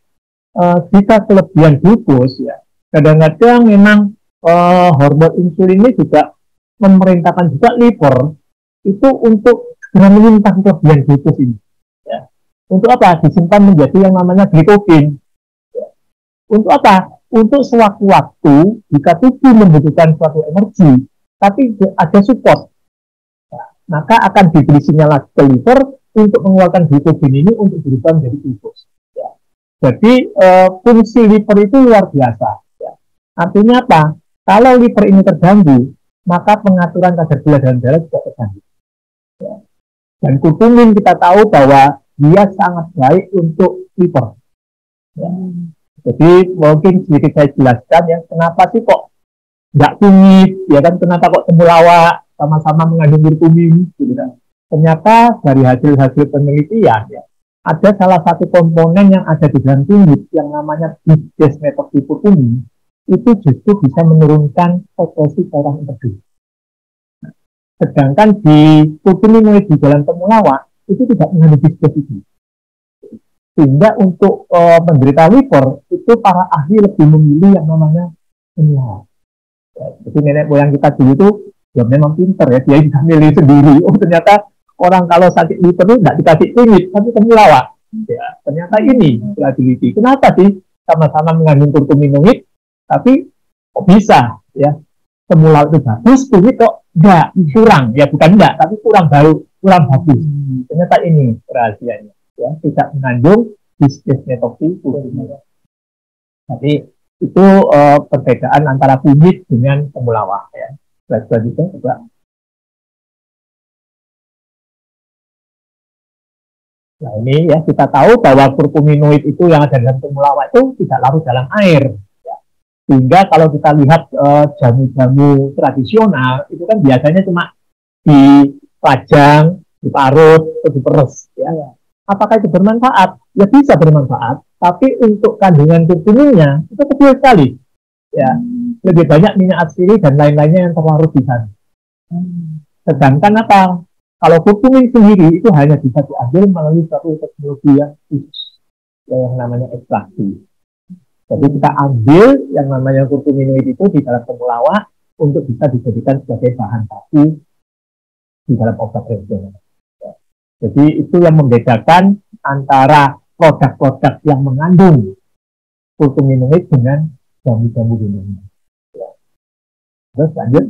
uh, jika kelebihan glukos ya, kadang-kadang memang uh, hormon insulin ini juga memerintahkan juga liver itu untuk segera menyimpan kelebihan glukos ini. Ya. Untuk apa? Disimpan menjadi yang namanya glikogen. Ya. Untuk apa? Untuk sewaktu-waktu jika tubuh membutuhkan suatu energi, tapi ada support, ya, maka akan diberi sinyal ke liver untuk mengeluarkan glikogen ini untuk berubah menjadi glukos. Ya. Jadi e, fungsi liver itu luar biasa. Ya. Artinya apa? Kalau liver ini terganggu, maka pengaturan kadar gula dalam darah juga terganggu. Ya. Dan kurkumin kita tahu bahwa dia sangat baik untuk liver. Ya. Jadi mungkin sedikit saya jelaskan ya, kenapa sih kok nggak kunyit, ya kan kenapa kok temulawak sama-sama mengandung kurkumin, gitu kan. Ternyata dari hasil-hasil penelitian ya, ada salah satu komponen yang ada di dalam kunyit yang namanya bisdesmetoxykurkumin itu justru bisa menurunkan sekresi cairan empedu. Sedangkan di kurkumin di dalam temulawak itu tidak mengandung bisdes itu sehingga untuk uh, menderita liver itu para ahli lebih memilih yang namanya semua. Ya, jadi nenek moyang kita dulu itu ya memang pinter ya dia bisa milih sendiri. Oh ternyata orang kalau sakit liver itu tidak dikasih kunyit tapi temulawak. Ya ternyata ini diliti. Kenapa sih sama-sama mengandung kurkuminoid tapi kok bisa ya semula itu bagus kunyit kok enggak kurang ya bukan enggak tapi kurang baru kurang bagus. Ternyata ini rahasianya ya tidak mengandung bisnis metoksi Jadi itu uh, perbedaan antara kunyit dengan temulawak ya. Selanjutnya juga Nah ini ya kita tahu bahwa kurkuminoid itu yang ada dalam temulawak itu tidak larut dalam air. Ya. Sehingga kalau kita lihat eh, jamu-jamu uh, tradisional itu kan biasanya cuma dipajang, diparut, atau diperes. Ya. Apakah itu bermanfaat? Ya bisa bermanfaat, tapi untuk kandungan kurkuminnya itu kecil sekali. Ya, lebih banyak minyak asiri dan lain-lainnya yang terlarut di sana. Sedangkan apa? Kalau kurkumin sendiri itu hanya bisa diambil melalui satu teknologi yang yang namanya ekstraksi. Jadi kita ambil yang namanya kurkuminoid itu di dalam temulawak untuk bisa dijadikan sebagai bahan baku di dalam obat tradisional. Jadi itu yang membedakan antara produk-produk yang mengandung kurkuminoid dengan jamu-jamu gunungnya. Ya. Terus lanjut.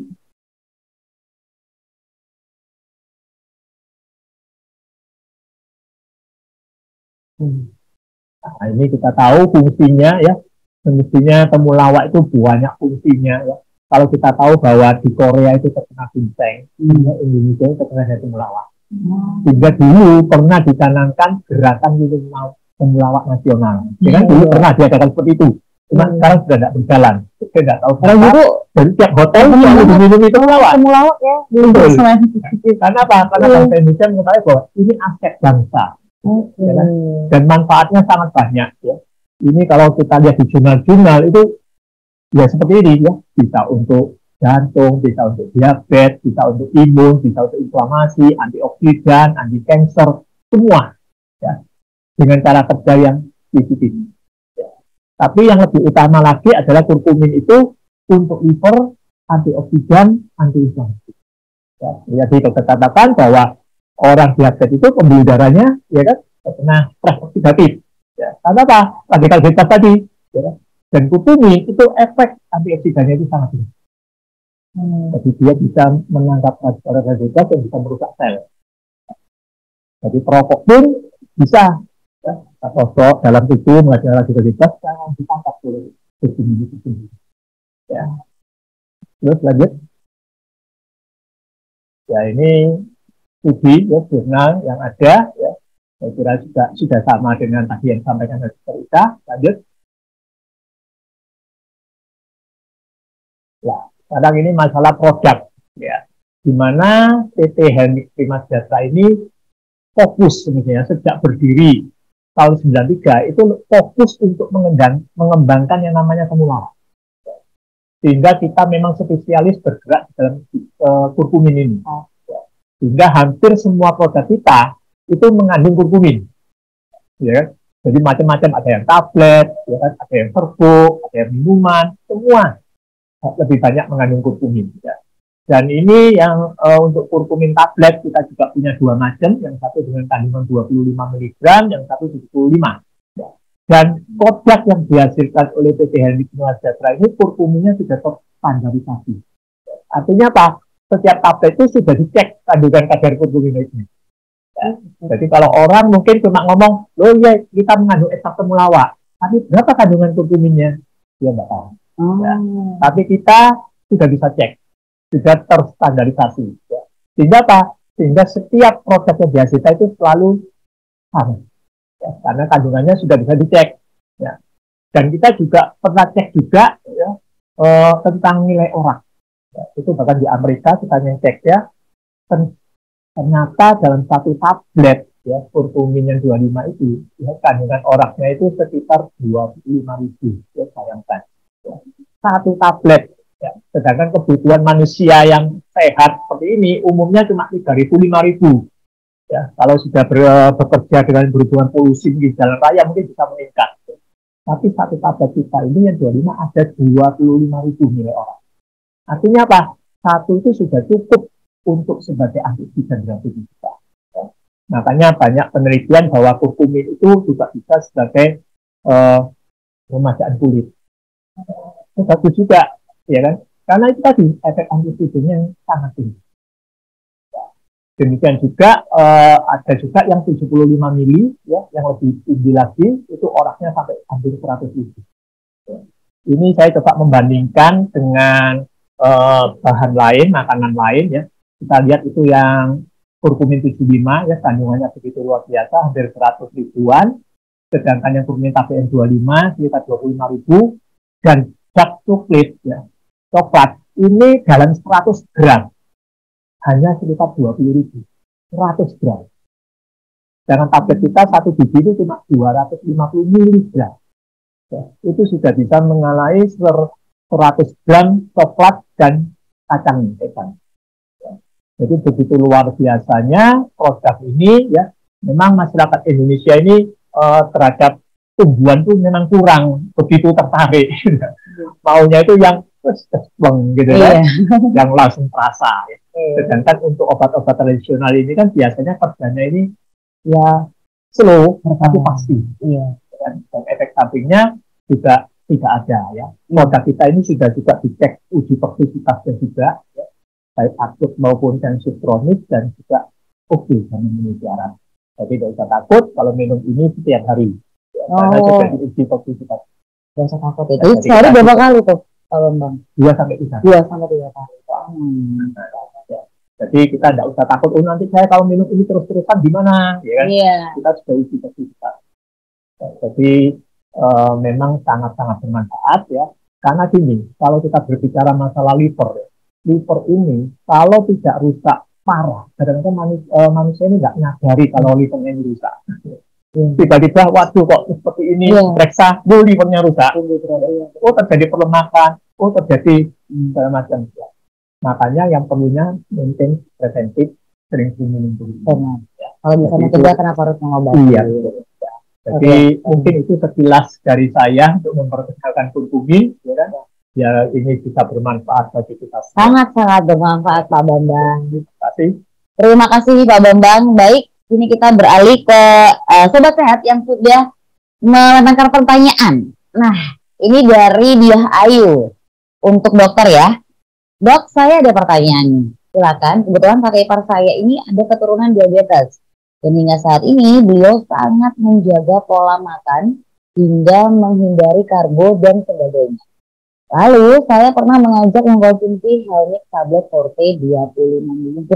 Nah, ini kita tahu fungsinya ya. Semestinya temulawak itu banyak fungsinya ya. Kalau kita tahu bahwa di Korea itu terkena ginseng, hmm. Indonesia itu terkena temulawak. Sehingga dulu pernah dicanangkan gerakan minum temulawak nasional. Ya kan dulu pernah diadakan seperti itu. Cuma hmm. sekarang sudah tidak berjalan. Saya tidak tahu. Karena dulu dari tiap hotel yang minum minum itu temulawak. Temulawak ya. Betul. Karena apa? Karena hmm. bangsa Indonesia mengetahui bahwa ini aset bangsa. Okay. Ya kan? Dan manfaatnya sangat banyak. Ya. Ini kalau kita lihat di jurnal-jurnal itu ya seperti ini ya bisa untuk jantung, bisa untuk diabetes, bisa untuk imun, bisa untuk inflamasi, antioksidan, anti kanker, semua ya dengan cara kerja yang positif. Ya. Tapi yang lebih utama lagi adalah kurkumin itu untuk liver, antioksidan, anti inflamasi. Ya, jadi dokter katakan bahwa orang diabetes itu pembuluh darahnya ya kan terkena stres oksidatif. Ya. Karena apa? Radikal bebas tadi. Ya. Kan? Dan kurkumin itu efek antioksidannya itu sangat tinggi. Hmm. Jadi dia bisa menangkap radikal yang bisa merusak sel. Jadi perokok pun bisa ya, sosok dalam tubuh menghasilkan radikalitas yang ditangkap oleh tubuh ini. Ya. Terus lanjut. Ya ini studi ya jurnal yang ada ya saya kira juga sudah sama dengan tadi yang sampaikan dari cerita lanjut ya sekarang ini masalah produk. Ya. Di mana PT Helmik Prima Sejahtera ini fokus sebenarnya sejak berdiri tahun 93 itu fokus untuk mengembangkan yang namanya temulawak. Sehingga kita memang spesialis bergerak dalam uh, kurkumin ini. Sehingga hampir semua produk kita itu mengandung kurkumin. Ya, jadi macam-macam. Ada yang tablet, ya kan, ada yang serbuk, ada yang minuman, semua lebih banyak mengandung kurkumin. Ya. Dan ini yang uh, untuk kurkumin tablet kita juga punya dua macam, yang satu dengan kandungan 25 mg, yang satu 75. Ya. Dan produk yang dihasilkan oleh PT Helmik Sejahtera ini kurkuminnya sudah terstandarisasi. Artinya apa? Setiap tablet itu sudah dicek kandungan kadar kurkumin itu. Ya. Jadi kalau orang mungkin cuma ngomong, loh ya kita mengandung ekstrak temulawak, tapi berapa kandungan kurkuminnya? Ya nggak tahu. Oh. Ya. Tapi kita sudah bisa cek sudah terstandarisasi. Ya. Sehingga apa? Sehingga setiap proses biasita itu selalu sama. Ya, karena kandungannya sudah bisa dicek. Ya. Dan kita juga pernah cek juga ya, uh, tentang nilai orang. Ya, itu bahkan di Amerika kita ngecek ya. Ternyata dalam satu tablet ya kurkumin yang 25 itu ya, kandungan orangnya itu sekitar 25 ribu ya sayangkan ya. Satu tablet Ya, sedangkan kebutuhan manusia yang sehat seperti ini umumnya cuma 3.000 5.000. Ya, kalau sudah ber, bekerja dengan berhubungan polusi di jalan raya mungkin bisa meningkat. Tapi satu tablet kita ini yang 25 ada 25.000 nilai orang. Artinya apa? Satu itu sudah cukup untuk sebagai antioksidan dalam tubuh kita. Ya. Makanya banyak penelitian bahwa kurkumin itu juga bisa sebagai uh, pemadaan kulit. Bagus juga ya kan? Karena itu tadi efek antioksidannya yang sangat tinggi. Demikian juga uh, ada juga yang 75 mili ya, yang lebih tinggi lagi itu orangnya sampai hampir 100 ribu. Ini saya coba membandingkan dengan uh, bahan lain, makanan lain ya. Kita lihat itu yang kurkumin 75 ya kandungannya begitu luar biasa hampir 100 ribuan sedangkan yang kurkumin KPN 25 sekitar 25 ribu dan dark coklat ya. Coklat ini dalam 100 gram. Hanya sekitar 20 ribu. 100 gram. Dengan tablet kita satu biji itu cuma 250 miligram. Ya, itu sudah bisa mengalami 100 gram coklat dan kacang ikan ya. jadi begitu luar biasanya produk ini ya memang masyarakat Indonesia ini uh, terhadap tumbuhan itu memang kurang begitu tertarik (laughs) maunya itu yang plong gitu yeah. kan, (laughs) yang langsung terasa. Ya. Yeah. Sedangkan untuk obat-obat tradisional ini kan biasanya kerjanya ini ya slow, tapi oh. pasti. Yeah. Dan, dan efek sampingnya juga tidak ada ya. Produk kita ini sudah juga dicek uji toksisitasnya juga, ya. baik akut maupun yang subkronis dan juga oke okay, memenuhi syarat. Jadi tidak usah takut kalau minum ini setiap hari. Ya, oh. Karena sudah diuji toksisitas. Usah takut itu. Jadi sehari berapa kali tuh? Pak Bambang? Dua sampai tiga. Dua sampai tiga kali. Hmm. Jadi kita tidak usah takut, oh nanti saya kalau minum ini terus-terusan gimana, ya kan? Yeah. Kita sudah uji kita. Jadi uh, memang sangat-sangat bermanfaat ya. Karena gini, kalau kita berbicara masalah liver, ya, liver ini kalau tidak rusak parah, kadang-kadang manusia, uh, eh, manusia ini nggak nyadari kalau livernya ini rusak. Tiba-tiba, waduh kok seperti ini, yeah. periksa, bu livernya rusak. Oh terjadi perlemakan, oh terjadi segala macam. Makanya yang perlunya maintain preventif, sering-sering minum dulu. Ya. Kalau bisa mencegah, kenapa harus mengobati? Iya. Ya. Jadi okay. mungkin itu sekilas dari saya untuk memperkenalkan kurkumin, ya kan? Ya ini bisa bermanfaat bagi kita. Sangat-sangat bermanfaat Pak Bambang. Terima kasih. Terima kasih Pak Bambang. Baik, ini kita beralih ke uh, sobat sehat yang sudah melempar pertanyaan. Nah, ini dari Diah Ayu untuk dokter ya. Dok, saya ada pertanyaan Silakan. Kebetulan kakek ipar saya ini ada keturunan diabetes. Dan hingga saat ini beliau sangat menjaga pola makan hingga menghindari karbo dan sebagainya. Lalu saya pernah mengajak mengkonsumsi Helmix tablet Forte 25 mg.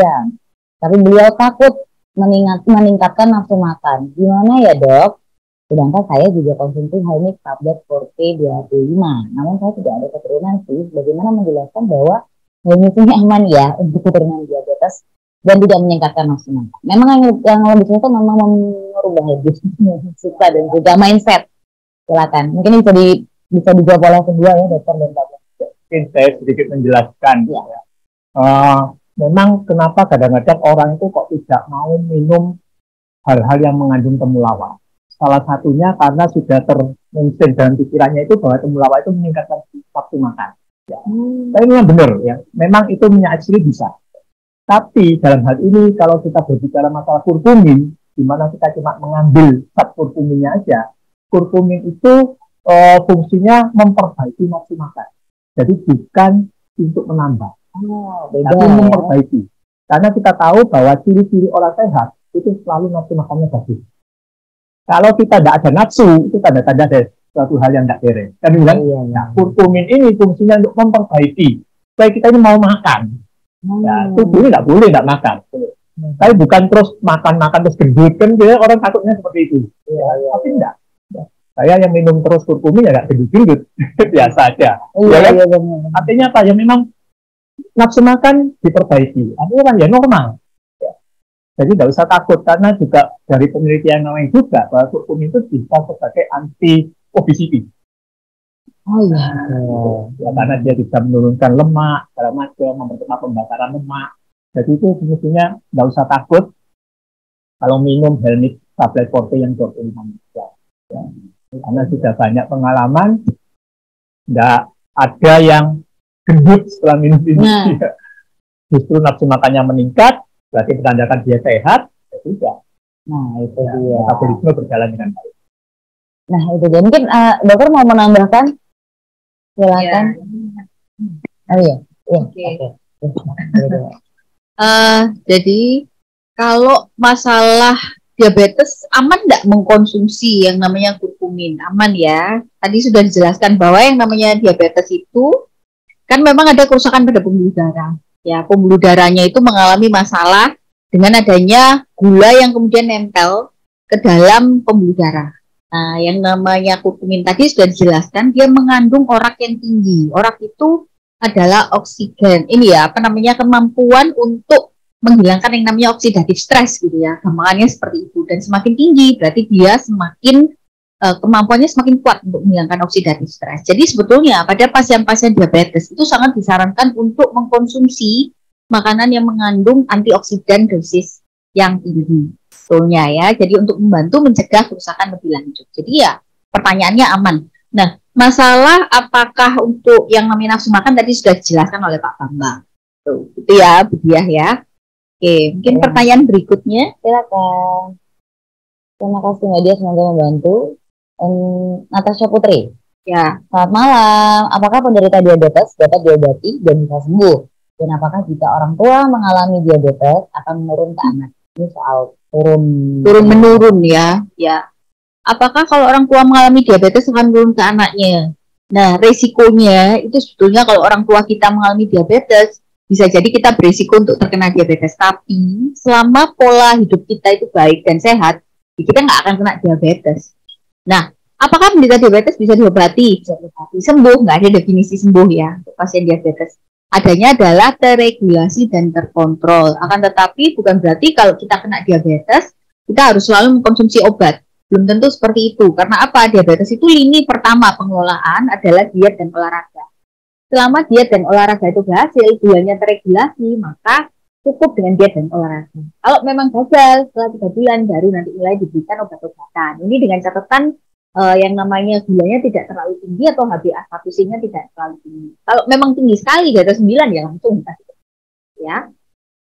Tapi beliau takut meningkat, meningkatkan nafsu makan. Gimana ya dok? Sedangkan saya juga konsumsi Helmix tablet Forte 25. Namun saya tidak ada keturunan sih. Bagaimana menjelaskan bahwa ini aman ya untuk keturunan diabetes dan tidak meningkatkan nafsu makan. Memang yang, yang lebih susah memang merubah habit, (laughs) suka dan juga mindset. Silakan. Mungkin bisa di bisa dijawab oleh kedua ya dokter dan bapak. Mungkin saya sedikit menjelaskan. Ya. Uh, memang kenapa kadang-kadang orang itu kok tidak mau minum hal-hal yang mengandung temulawak. Salah satunya karena sudah termungkin dalam pikirannya itu bahwa temulawak itu meningkatkan waktu makan. Ya. Hmm. Tapi memang benar ya, memang itu minyak asli bisa. Tapi dalam hal ini kalau kita berbicara masalah kurkumin, di mana kita cuma mengambil sat kurkuminnya aja, kurkumin itu uh, fungsinya memperbaiki nafsu makan. Jadi bukan untuk menambah, oh, beda, tapi ya. memperbaiki. Karena kita tahu bahwa ciri-ciri orang sehat itu selalu nafsu makannya bagus. Kalau kita tidak ada nafsu, itu tanda-tanda ada suatu hal yang tidak beres. Kan bilang, iya, iya. Nah, kurkumin ini fungsinya untuk memperbaiki. Supaya kita ini mau makan. Hmm. Ya, tubuh ini tidak boleh tidak makan. Hmm. Tapi bukan terus makan-makan terus gendut kan orang takutnya seperti itu. Iya, iya, tapi tidak. Saya yang minum terus kurkumin ya nggak gendut-gendut, (laughs) biasa aja. Iya, ya, iya, benar. Artinya apa? Ya memang nafsu makan diperbaiki. Kan ya normal. Ya. Jadi tidak usah takut karena juga dari penelitian lain juga bahwa kurkumin itu bisa sebagai anti obesity. Oh iya. Oh, ya, karena dia bisa menurunkan lemak, segala macam, mempercepat pembakaran lemak. Jadi itu fungsinya tidak usah takut kalau minum Helmix tablet forte yang 25 mg. Ya karena sudah banyak pengalaman, tidak ada yang gendut setelah minum ini. Nah. Justru nafsu makannya meningkat, berarti menandakan dia sehat, ya tidak. Nah, itu ya, dia. Metabolisme berjalan dengan baik. Nah, itu dia. Mungkin uh, dokter mau menambahkan? Silakan. Ya. Oh iya. Ya, Oke. Okay. Okay. Uh, jadi kalau masalah diabetes aman tidak mengkonsumsi yang namanya kurkumin aman ya tadi sudah dijelaskan bahwa yang namanya diabetes itu kan memang ada kerusakan pada pembuluh darah. Ya pembuluh darahnya itu mengalami masalah dengan adanya gula yang kemudian nempel ke dalam pembuluh darah. Nah yang namanya kurkumin tadi sudah dijelaskan dia mengandung orak yang tinggi. Orak itu adalah oksigen. Ini ya apa namanya kemampuan untuk menghilangkan yang namanya oksidatif stres gitu ya. Gampangannya seperti itu. Dan semakin tinggi berarti dia semakin uh, kemampuannya semakin kuat untuk menghilangkan oksidatif stres jadi sebetulnya pada pasien-pasien diabetes itu sangat disarankan untuk mengkonsumsi makanan yang mengandung antioksidan dosis yang tinggi sebetulnya ya jadi untuk membantu mencegah kerusakan lebih lanjut jadi ya pertanyaannya aman nah masalah apakah untuk yang namanya nafsu makan tadi sudah dijelaskan oleh Pak Bambang Tuh, itu ya Budiah ya Oke, mungkin ya. pertanyaan berikutnya. Silakan. Terima kasih Nadia, semoga membantu. Natasha Putri. Ya. Selamat malam. Apakah penderita diabetes dapat diobati dan bisa sembuh? Dan apakah jika orang tua mengalami diabetes akan menurun ke anak? Ini soal turun turun menurun ya. Ya. Apakah kalau orang tua mengalami diabetes akan menurun ke anaknya? Nah, resikonya itu sebetulnya kalau orang tua kita mengalami diabetes bisa jadi kita berisiko untuk terkena diabetes. Tapi selama pola hidup kita itu baik dan sehat, kita nggak akan kena diabetes. Nah, apakah penderita diabetes bisa diobati? Bisa diobati. Sembuh, nggak ada definisi sembuh ya untuk pasien diabetes. Adanya adalah terregulasi dan terkontrol. Akan tetapi bukan berarti kalau kita kena diabetes, kita harus selalu mengkonsumsi obat. Belum tentu seperti itu. Karena apa? Diabetes itu lini pertama pengelolaan adalah diet dan olahraga selama diet dan olahraga itu berhasil, gulanya terregulasi, maka cukup dengan diet dan olahraga. Kalau memang gagal setelah tiga bulan baru nanti mulai diberikan obat-obatan. Ini dengan catatan uh, yang namanya gulanya tidak terlalu tinggi atau HbA1c-nya tidak terlalu tinggi. Kalau memang tinggi sekali di atas 9 ya langsung. Ya.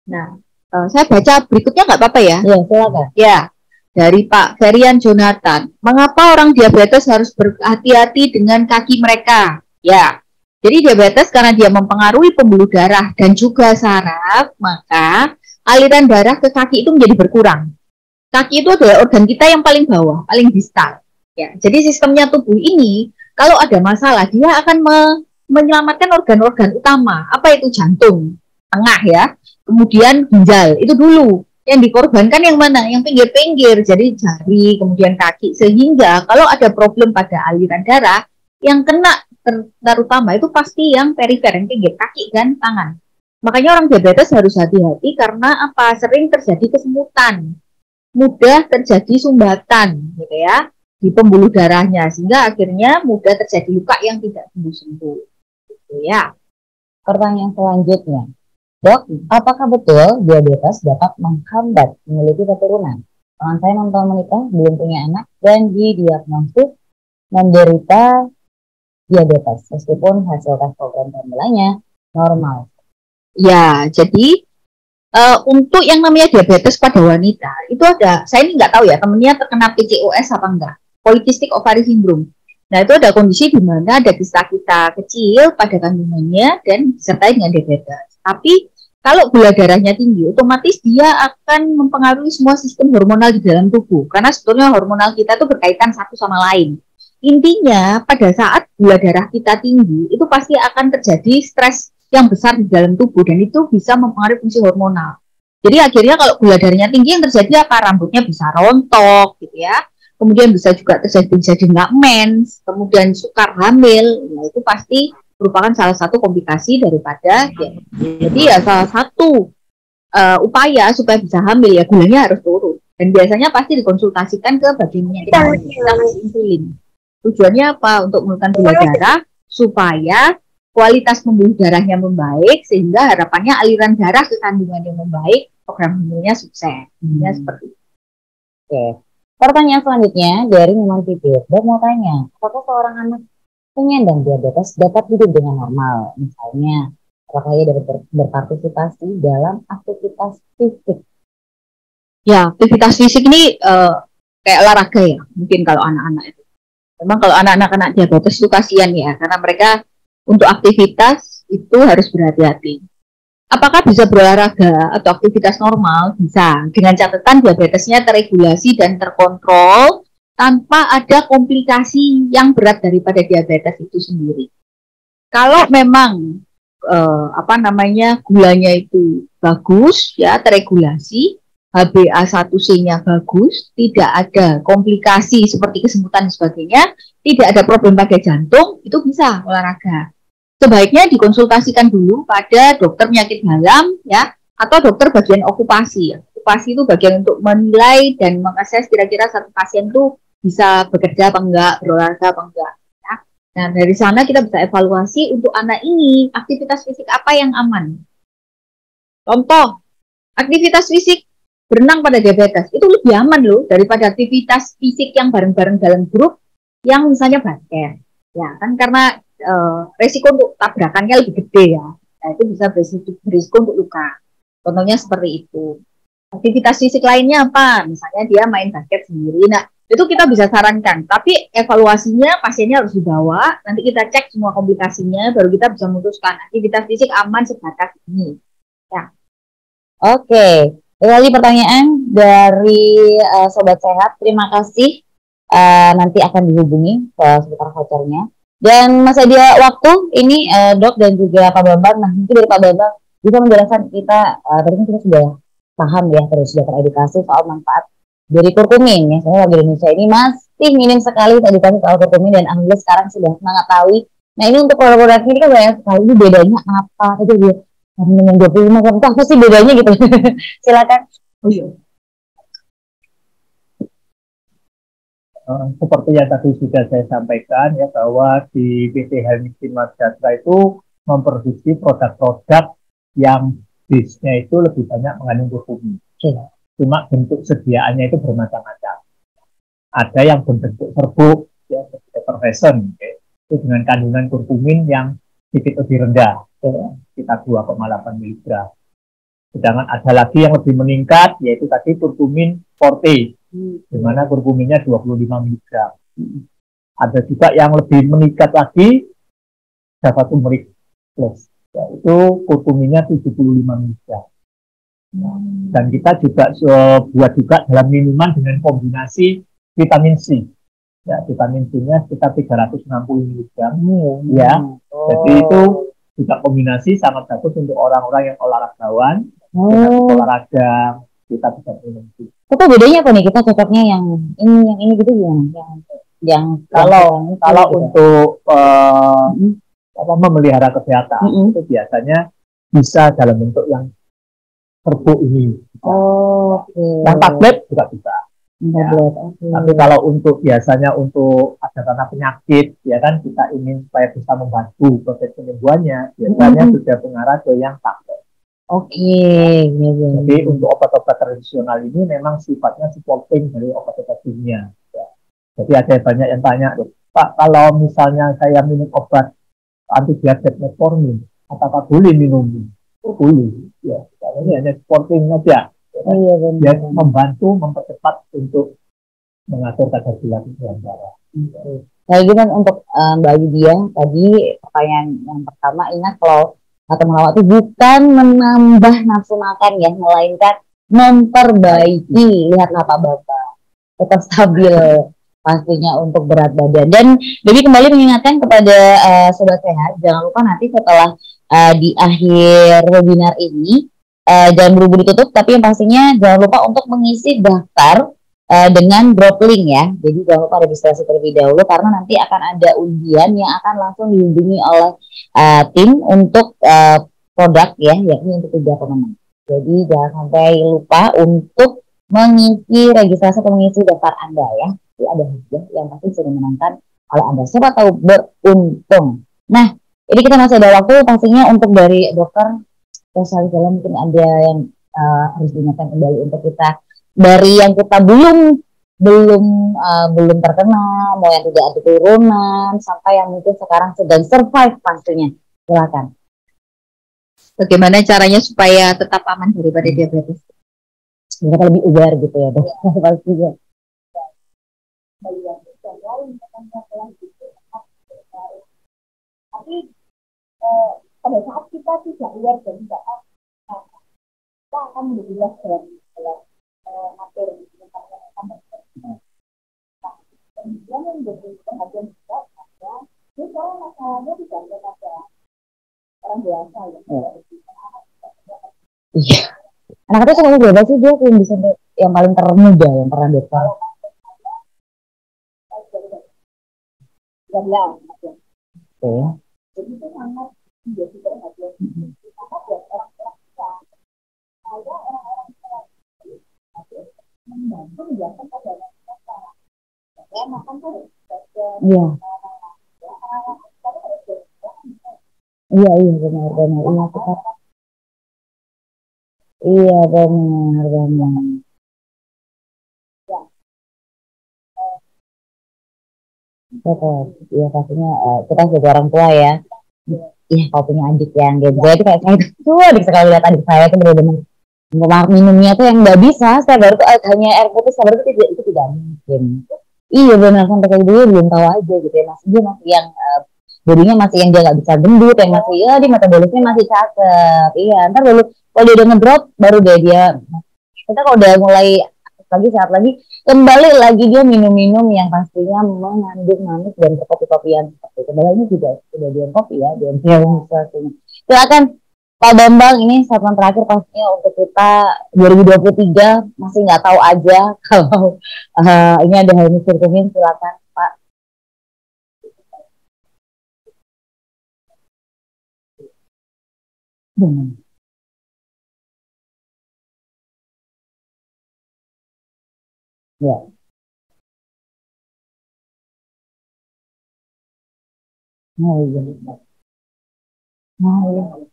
Nah, uh, saya baca berikutnya nggak apa-apa ya? Ya, silakan. Ya. Dari Pak Ferian Jonathan, mengapa orang diabetes harus berhati-hati dengan kaki mereka? Ya, jadi diabetes karena dia mempengaruhi pembuluh darah dan juga saraf, maka aliran darah ke kaki itu menjadi berkurang. Kaki itu adalah organ kita yang paling bawah, paling distal. Ya, jadi sistemnya tubuh ini kalau ada masalah dia akan me menyelamatkan organ-organ utama. Apa itu jantung, tengah ya, kemudian ginjal itu dulu. Yang dikorbankan yang mana? Yang pinggir-pinggir, jadi jari, kemudian kaki. Sehingga kalau ada problem pada aliran darah, yang kena terutama itu pasti yang perifer, yang pinggir kaki dan tangan. Makanya orang diabetes harus hati-hati karena apa? Sering terjadi kesemutan, mudah terjadi sumbatan, gitu ya, di pembuluh darahnya, sehingga akhirnya mudah terjadi luka yang tidak sembuh-sembuh. Gitu ya. Pertanyaan selanjutnya, Dok, apakah betul diabetes dapat menghambat memiliki keturunan? Teman saya nonton menikah, belum punya anak, dan didiagnosis menderita diabetes, meskipun hasil tes program kehamilannya normal. Ya, jadi uh, untuk yang namanya diabetes pada wanita, itu ada, saya ini nggak tahu ya, temennya terkena PCOS apa enggak, polycystic ovary syndrome. Nah, itu ada kondisi di mana ada kista kita kecil pada kandungannya dan disertai dengan diabetes. Tapi kalau gula darahnya tinggi, otomatis dia akan mempengaruhi semua sistem hormonal di dalam tubuh. Karena sebetulnya hormonal kita itu berkaitan satu sama lain. Intinya, pada saat gula darah kita tinggi, itu pasti akan terjadi stres yang besar di dalam tubuh dan itu bisa mempengaruhi fungsi hormonal. Jadi akhirnya kalau gula darahnya tinggi yang terjadi apa? Rambutnya bisa rontok gitu ya. Kemudian bisa juga terjadi jadi nggak mens, kemudian sukar hamil. Nah itu pasti merupakan salah satu komplikasi daripada diabetes. Jadi ya salah satu uh, upaya supaya bisa hamil ya gulanya harus turun. Dan biasanya pasti dikonsultasikan ke bagian kasih insulin. Tujuannya apa? Untuk menurunkan gula darah supaya kualitas pembuluh darahnya membaik sehingga harapannya aliran darah ke kandungan yang membaik, program hamilnya sukses. Hmm. Ya seperti itu. Oke. Pertanyaan selanjutnya dari Memang Pipit. Dok mau tanya, apakah seorang anak penyandang diabetes dapat hidup dengan normal. Misalnya, apakah ia dapat ber berpartisipasi dalam aktivitas fisik? Ya, aktivitas fisik ini uh, kayak olahraga ya, mungkin kalau anak-anak itu. Memang kalau anak-anak kena diabetes itu kasihan ya, karena mereka untuk aktivitas itu harus berhati-hati. Apakah bisa berolahraga atau aktivitas normal? Bisa, dengan catatan diabetesnya terregulasi dan terkontrol tanpa ada komplikasi yang berat daripada diabetes itu sendiri. Kalau memang eh, apa namanya gulanya itu bagus ya teregulasi, HbA1c-nya bagus, tidak ada komplikasi seperti kesemutan dan sebagainya, tidak ada problem pada jantung, itu bisa olahraga. Sebaiknya dikonsultasikan dulu pada dokter penyakit dalam ya atau dokter bagian okupasi. Okupasi itu bagian untuk menilai dan mengakses kira-kira satu pasien itu bisa bekerja apa enggak, berolahraga apa enggak. Ya. Nah, dari sana kita bisa evaluasi untuk anak ini aktivitas fisik apa yang aman. Contoh, aktivitas fisik berenang pada diabetes itu lebih aman loh daripada aktivitas fisik yang bareng-bareng dalam grup yang misalnya basket. Ya, kan karena e, resiko untuk tabrakannya lebih gede ya. Nah, itu bisa berisiko, berisiko untuk luka. Contohnya seperti itu. Aktivitas fisik lainnya apa? Misalnya dia main basket sendiri. Nah, itu kita bisa sarankan. Tapi evaluasinya pasiennya harus dibawa, nanti kita cek semua komplikasinya, baru kita bisa memutuskan aktivitas fisik aman sebatas ini. Ya. Oke, okay. Lagi pertanyaan dari uh, sobat sehat. Terima kasih. Uh, nanti akan dihubungi ke seputar vouchernya. Dan masih ada waktu ini uh, dok dan juga Pak Bambang. Nah mungkin dari Pak Bambang bisa menjelaskan kita, uh, tadi kan kita sudah paham ya terus sudah teredukasi soal manfaat dari kurkumin ya. Saya warga Indonesia ini masih minim sekali edukasi soal kurkumin dan alhamdulillah sekarang sudah mengetahui. Nah ini untuk produk ini kan banyak sekali. Bedanya apa? Itu dia dengan 25 gram apa sih bedanya gitu? (laughs) Silakan. Oh, iya. Uh, seperti yang tadi sudah saya sampaikan ya bahwa di PT Helmitin Mas itu memproduksi produk-produk yang base-nya itu lebih banyak mengandung kurkumin. Cuma bentuk sediaannya itu bermacam-macam. Ada yang berbentuk serbuk, ya, effervescent, ya, itu dengan kandungan kurkumin yang sedikit lebih rendah, sekitar 2,8 mg. Sedangkan ada lagi yang lebih meningkat, yaitu tadi kurkumin forte, di mana kurkuminnya 25 mg. Ada juga yang lebih meningkat lagi, dapat turmeric plus, yaitu kurkuminnya 75 mg. Dan kita juga uh, buat juga dalam minuman dengan kombinasi vitamin C. Ya, vitamin C-nya sekitar 360 mg. Hmm. Ya. Oh. Jadi itu juga kombinasi sangat bagus untuk orang-orang yang olahragawan, Oh. olahraga kita bisa minum itu. Itu bedanya apa nih? Kita cocoknya yang ini, yang ini gitu gimana? Yang yang Kalau yang kalau gitu. untuk Mm-mm. apa memelihara kesehatan Mm-mm. itu biasanya bisa dalam bentuk yang serbuk ini. Oh, oke. Yang tablet juga bisa. Oke. Tapi kalau untuk biasanya untuk ada karena penyakit, ya kan kita ingin supaya bisa membantu proses penyembuhannya, biasanya Mhm. sudah mengarah ke yang tablet. Oke, iya, iya. Jadi untuk obat-obat tradisional ini memang sifatnya supporting dari obat-obat dunia. ya. Jadi ada banyak yang tanya, "Loh, Pak, kalau misalnya saya minum obat anti diabetes metformin, apakah boleh minum? Oh, boleh. Ya, karena ini hanya supporting saja. Oh, iya benar. Dia membantu mempercepat untuk mengatur kadar gula dalam darah. Nah, gitu kan untuk eh, Mbak Lydia tadi pertanyaan yang pertama ingat kalau kata melawat itu bukan menambah nafsu makan ya, melainkan memperbaiki lihat apa bapak tetap stabil pastinya untuk berat badan dan Dewi kembali mengingatkan kepada eh, sobat sehat jangan lupa nanti setelah eh, di akhir webinar ini eh, jangan buru-buru tutup tapi yang pastinya jangan lupa untuk mengisi daftar eh, dengan drop link ya. Jadi jangan lupa registrasi terlebih dahulu karena nanti akan ada undian yang akan langsung dihubungi oleh eh, tim untuk eh, produk ya, yakni untuk tiga pemenang. Jadi jangan sampai lupa untuk mengisi registrasi atau mengisi daftar Anda ya. Jadi ada hadiah yang pasti sudah dimenangkan oleh Anda. Siapa tahu beruntung. Nah, jadi kita masih ada waktu pastinya untuk dari dokter spesialis dalam mungkin ada yang eh, harus diingatkan kembali untuk kita dari yang kita belum belum uh, belum terkenal, mau yang tidak ada turunan, sampai yang mungkin sekarang sedang survive pastinya. Silakan. Bagaimana caranya supaya tetap aman daripada diabetes? Kita lebih ubar gitu ya, dok. (laughs) pastinya. Tapi eh, pada saat kita tidak aware dan tidak kita akan menjadi less dalam Nah, kemudian yang menjadi perhatian juga adalah ini kalau masalahnya tidak ada pada orang dewasa ya. Iya. Anak itu sekolah berapa sih dia yang bisa yang paling termuda yang pernah dokter? Dan ya, Oke. jadi itu sangat menjadi perhatian. Karena buat orang-orang kita, ada orang-orang tua membantu menjelaskan pada anak kita. Ya, makan tuh Iya. Iya, iya benar benar. Iya kita. Iya benar benar. Betul. Iya pastinya eh, kita sebagai orang tua ya. Iya kalau punya adik yang gitu itu kayak saya tuh adik sekali lihat adik saya itu benar-benar minumnya tuh yang nggak bisa saya baru tuh eh, hanya air putih saya baru tuh tidak itu tidak mungkin. Iya benar sampai kayak dulu belum tahu aja gitu ya. Masih dia masih yang eh, bodinya masih yang dia nggak bisa gendut yang masih ya dia metabolisme masih cakep. Iya ntar baru kalau dia udah ngedrop baru deh dia. Kita kalau udah mulai lagi saat lagi kembali lagi dia minum-minum yang pastinya mengandung manis dan kopi-kopian. Seperti itu. Ini juga sudah dia kopi ya, dia minum sesuatunya. Silakan Pak Bambang ini segmen terakhir pastinya untuk kita 2023 masih nggak tahu aja (laughs) kalau eh, ini ada Helmi Sirkumin silakan Pak. Hmm. Ya. Oh iya. Oh iya.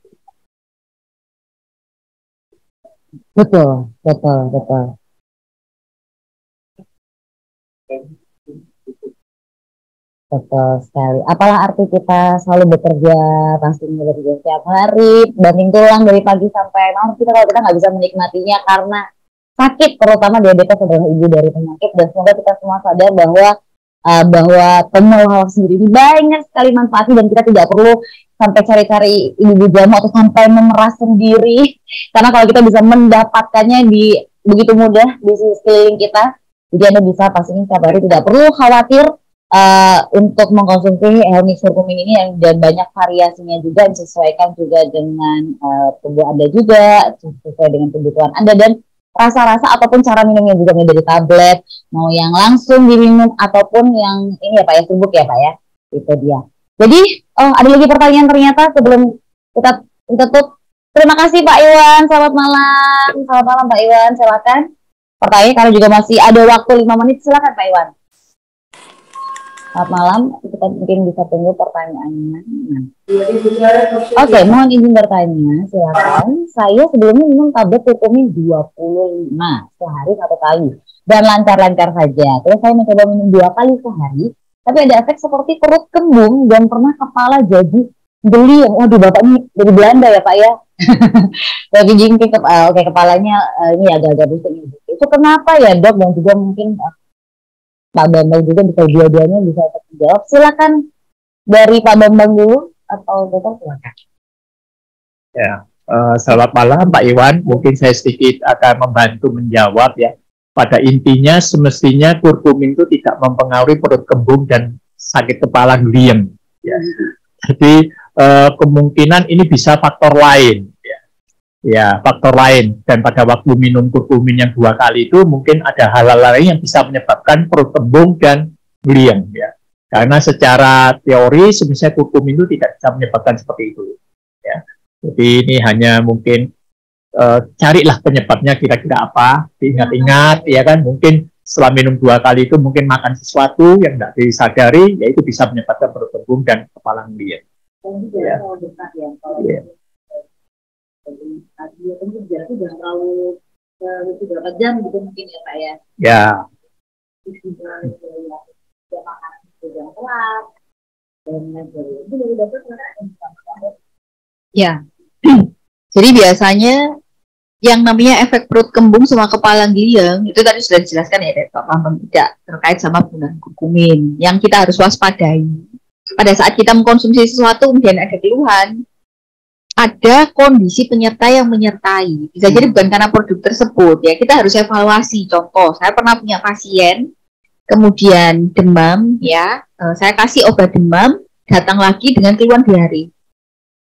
Betul, betul, betul. Betul sekali. Apalah arti kita selalu bekerja, pastinya bekerja setiap hari, banting tulang dari pagi sampai malam. Kita kalau kita nggak bisa menikmatinya karena sakit, terutama diabetes adalah ibu dari penyakit. Dan semoga kita semua sadar bahwa uh, bahwa pengelola sendiri ini banyak sekali manfaatnya dan kita tidak perlu sampai cari-cari ibu jamu atau sampai memeras sendiri. Karena kalau kita bisa mendapatkannya di begitu mudah di sekeliling kita, jadi Anda bisa pastinya setiap hari. Tidak perlu khawatir uh, untuk mengkonsumsi helmi kurkumin ini dan banyak variasinya juga disesuaikan juga dengan uh, tubuh Anda juga sesuai dengan kebutuhan Anda. Dan rasa-rasa ataupun cara minumnya juga dari tablet mau yang langsung diminum ataupun yang ini ya Pak ya tubuh ya Pak ya. Itu dia jadi oh ada lagi pertanyaan ternyata sebelum kita tutup. Terima kasih Pak Iwan. Selamat malam. Selamat malam Pak Iwan. Silakan. Pertanyaan karena juga masih ada waktu lima menit. Silakan Pak Iwan. Selamat malam, kita mungkin bisa tunggu pertanyaannya. Oke, okay, mohon izin bertanya, silakan. Saya sebelumnya minum tablet kurkumin 25 sehari satu kali. Dan lancar-lancar saja. Terus saya mencoba minum dua kali sehari, tapi ada efek seperti perut kembung dan pernah kepala jadi geli. Waduh, bapak ini dari Belanda ya pak ya? (laughs) Lagi jingkrik, ke, uh, oke kepalanya uh, ini agak-agak pusing. Itu kenapa ya dok? Dan juga mungkin uh, Pak Bambang juga bisa dua-duanya bisa terjawab. Silakan dari Pak Bambang dulu atau Dokter silakan. Ya, uh, selamat malam Pak Iwan. Mungkin saya sedikit akan membantu menjawab ya. Pada intinya semestinya kurkumin itu tidak mempengaruhi perut kembung dan sakit kepala gliem. Ya. Jadi uh, kemungkinan ini bisa faktor lain. Ya. Faktor lain. Dan pada waktu minum kurkumin yang dua kali itu mungkin ada hal-hal lain yang bisa menyebabkan perut kembung dan geliang ya. Karena secara teori sebenarnya kurkumin itu tidak bisa menyebabkan seperti itu. Ya. Jadi ini hanya mungkin uh, carilah penyebabnya kira-kira apa. Diingat-ingat ya kan? Mungkin setelah minum dua kali itu mungkin makan sesuatu yang tidak disadari ya itu bisa menyebabkan perut kembung dan kepala geliang ya. ya tadi ya. Mungkin ya jadi biasanya yang namanya efek perut kembung sama kepala giliang itu tadi sudah dijelaskan ya Pak Bambang tidak terkait sama penggunaan kurkumin yang kita harus waspadai pada saat kita mengkonsumsi sesuatu kemudian ada keluhan ada kondisi penyerta yang menyertai. Bisa jadi bukan karena produk tersebut ya. Kita harus evaluasi. Contoh, saya pernah punya pasien kemudian demam ya. Uh, saya kasih obat demam, datang lagi dengan keluhan diare.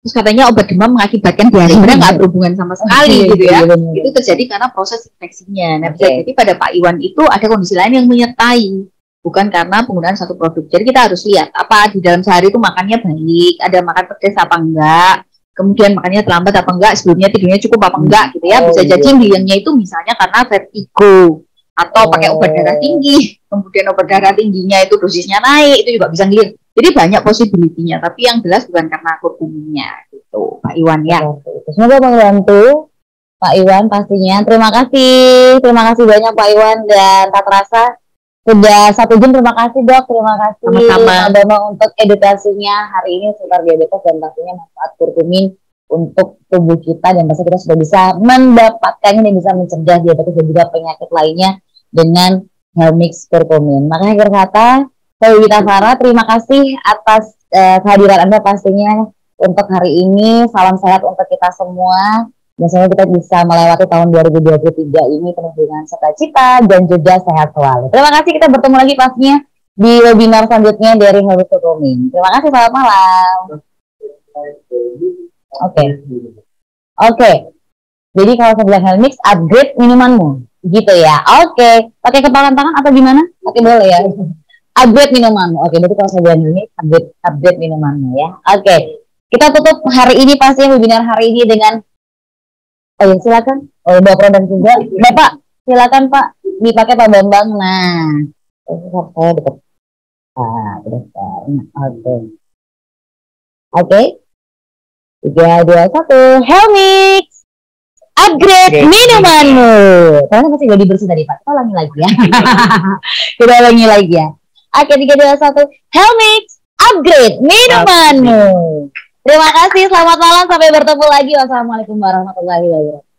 Terus katanya obat demam mengakibatkan diare. Sebenarnya nggak berhubungan sama sekali gitu ya. Itu terjadi karena proses infeksinya. Nah, bisa jadi pada Pak Iwan itu ada kondisi lain yang menyertai bukan karena penggunaan satu produk. Jadi kita harus lihat apa di dalam sehari itu makannya baik, ada makan pedas apa enggak, kemudian makannya terlambat apa enggak, sebelumnya tidurnya cukup apa enggak gitu ya. Bisa oh, jadi iya. itu misalnya karena vertigo atau oh. pakai obat darah tinggi, kemudian obat darah tingginya itu dosisnya naik, itu juga bisa ngilir. Jadi banyak possibility-nya, tapi yang jelas bukan karena kurkuminnya gitu, Pak Iwan ya. Semoga membantu Pak Iwan pastinya. Terima kasih, terima kasih banyak Pak Iwan. Dan tak terasa sudah satu jam, terima kasih dok, terima kasih Sama-sama. Untuk edukasinya. Hari ini seputar diabetes dan pastinya manfaat kurkumin untuk tubuh kita. Dan pasti kita sudah bisa mendapatkannya dan bisa mencegah diabetes dan juga penyakit lainnya dengan Helmix kurkumin. Makanya akhir kata, saya Wita Farah, terima kasih atas uh, kehadiran Anda pastinya untuk hari ini. Salam sehat untuk kita semua semoga kita bisa melewati tahun 2023 ini penuh dengan sukacita dan juga sehat selalu. Terima kasih kita bertemu lagi pastinya di webinar selanjutnya dari Habis Roaming. Terima kasih, selamat malam. Oke. Okay. Oke. Okay. Jadi kalau bilang Helmix, upgrade minumanmu. Gitu ya. Oke. Okay. Pakai kepalan tangan atau gimana? Pakai boleh ya. Upgrade minumanmu. Oke, berarti kalau saya bilang ini upgrade, upgrade minumanmu ya. Oke. Kita tutup hari ini pasti webinar hari ini dengan Oh ya silakan. Oh bawa produk juga. Bapak silakan Pak dipakai Pak Bambang. Nah, saya dekat. Ah. Nah, oke. Oke. Okay. Tiga, dua, satu. Helmix. Upgrade okay. minumanmu. Karena masih gak dibersih tadi Pak. Kita ulangi lagi ya. (laughs) Kita ulangi lagi ya. Oke, tiga dua satu. Helmix, upgrade minumanmu. Terima kasih, selamat malam, sampai bertemu lagi. Wassalamualaikum warahmatullahi wabarakatuh.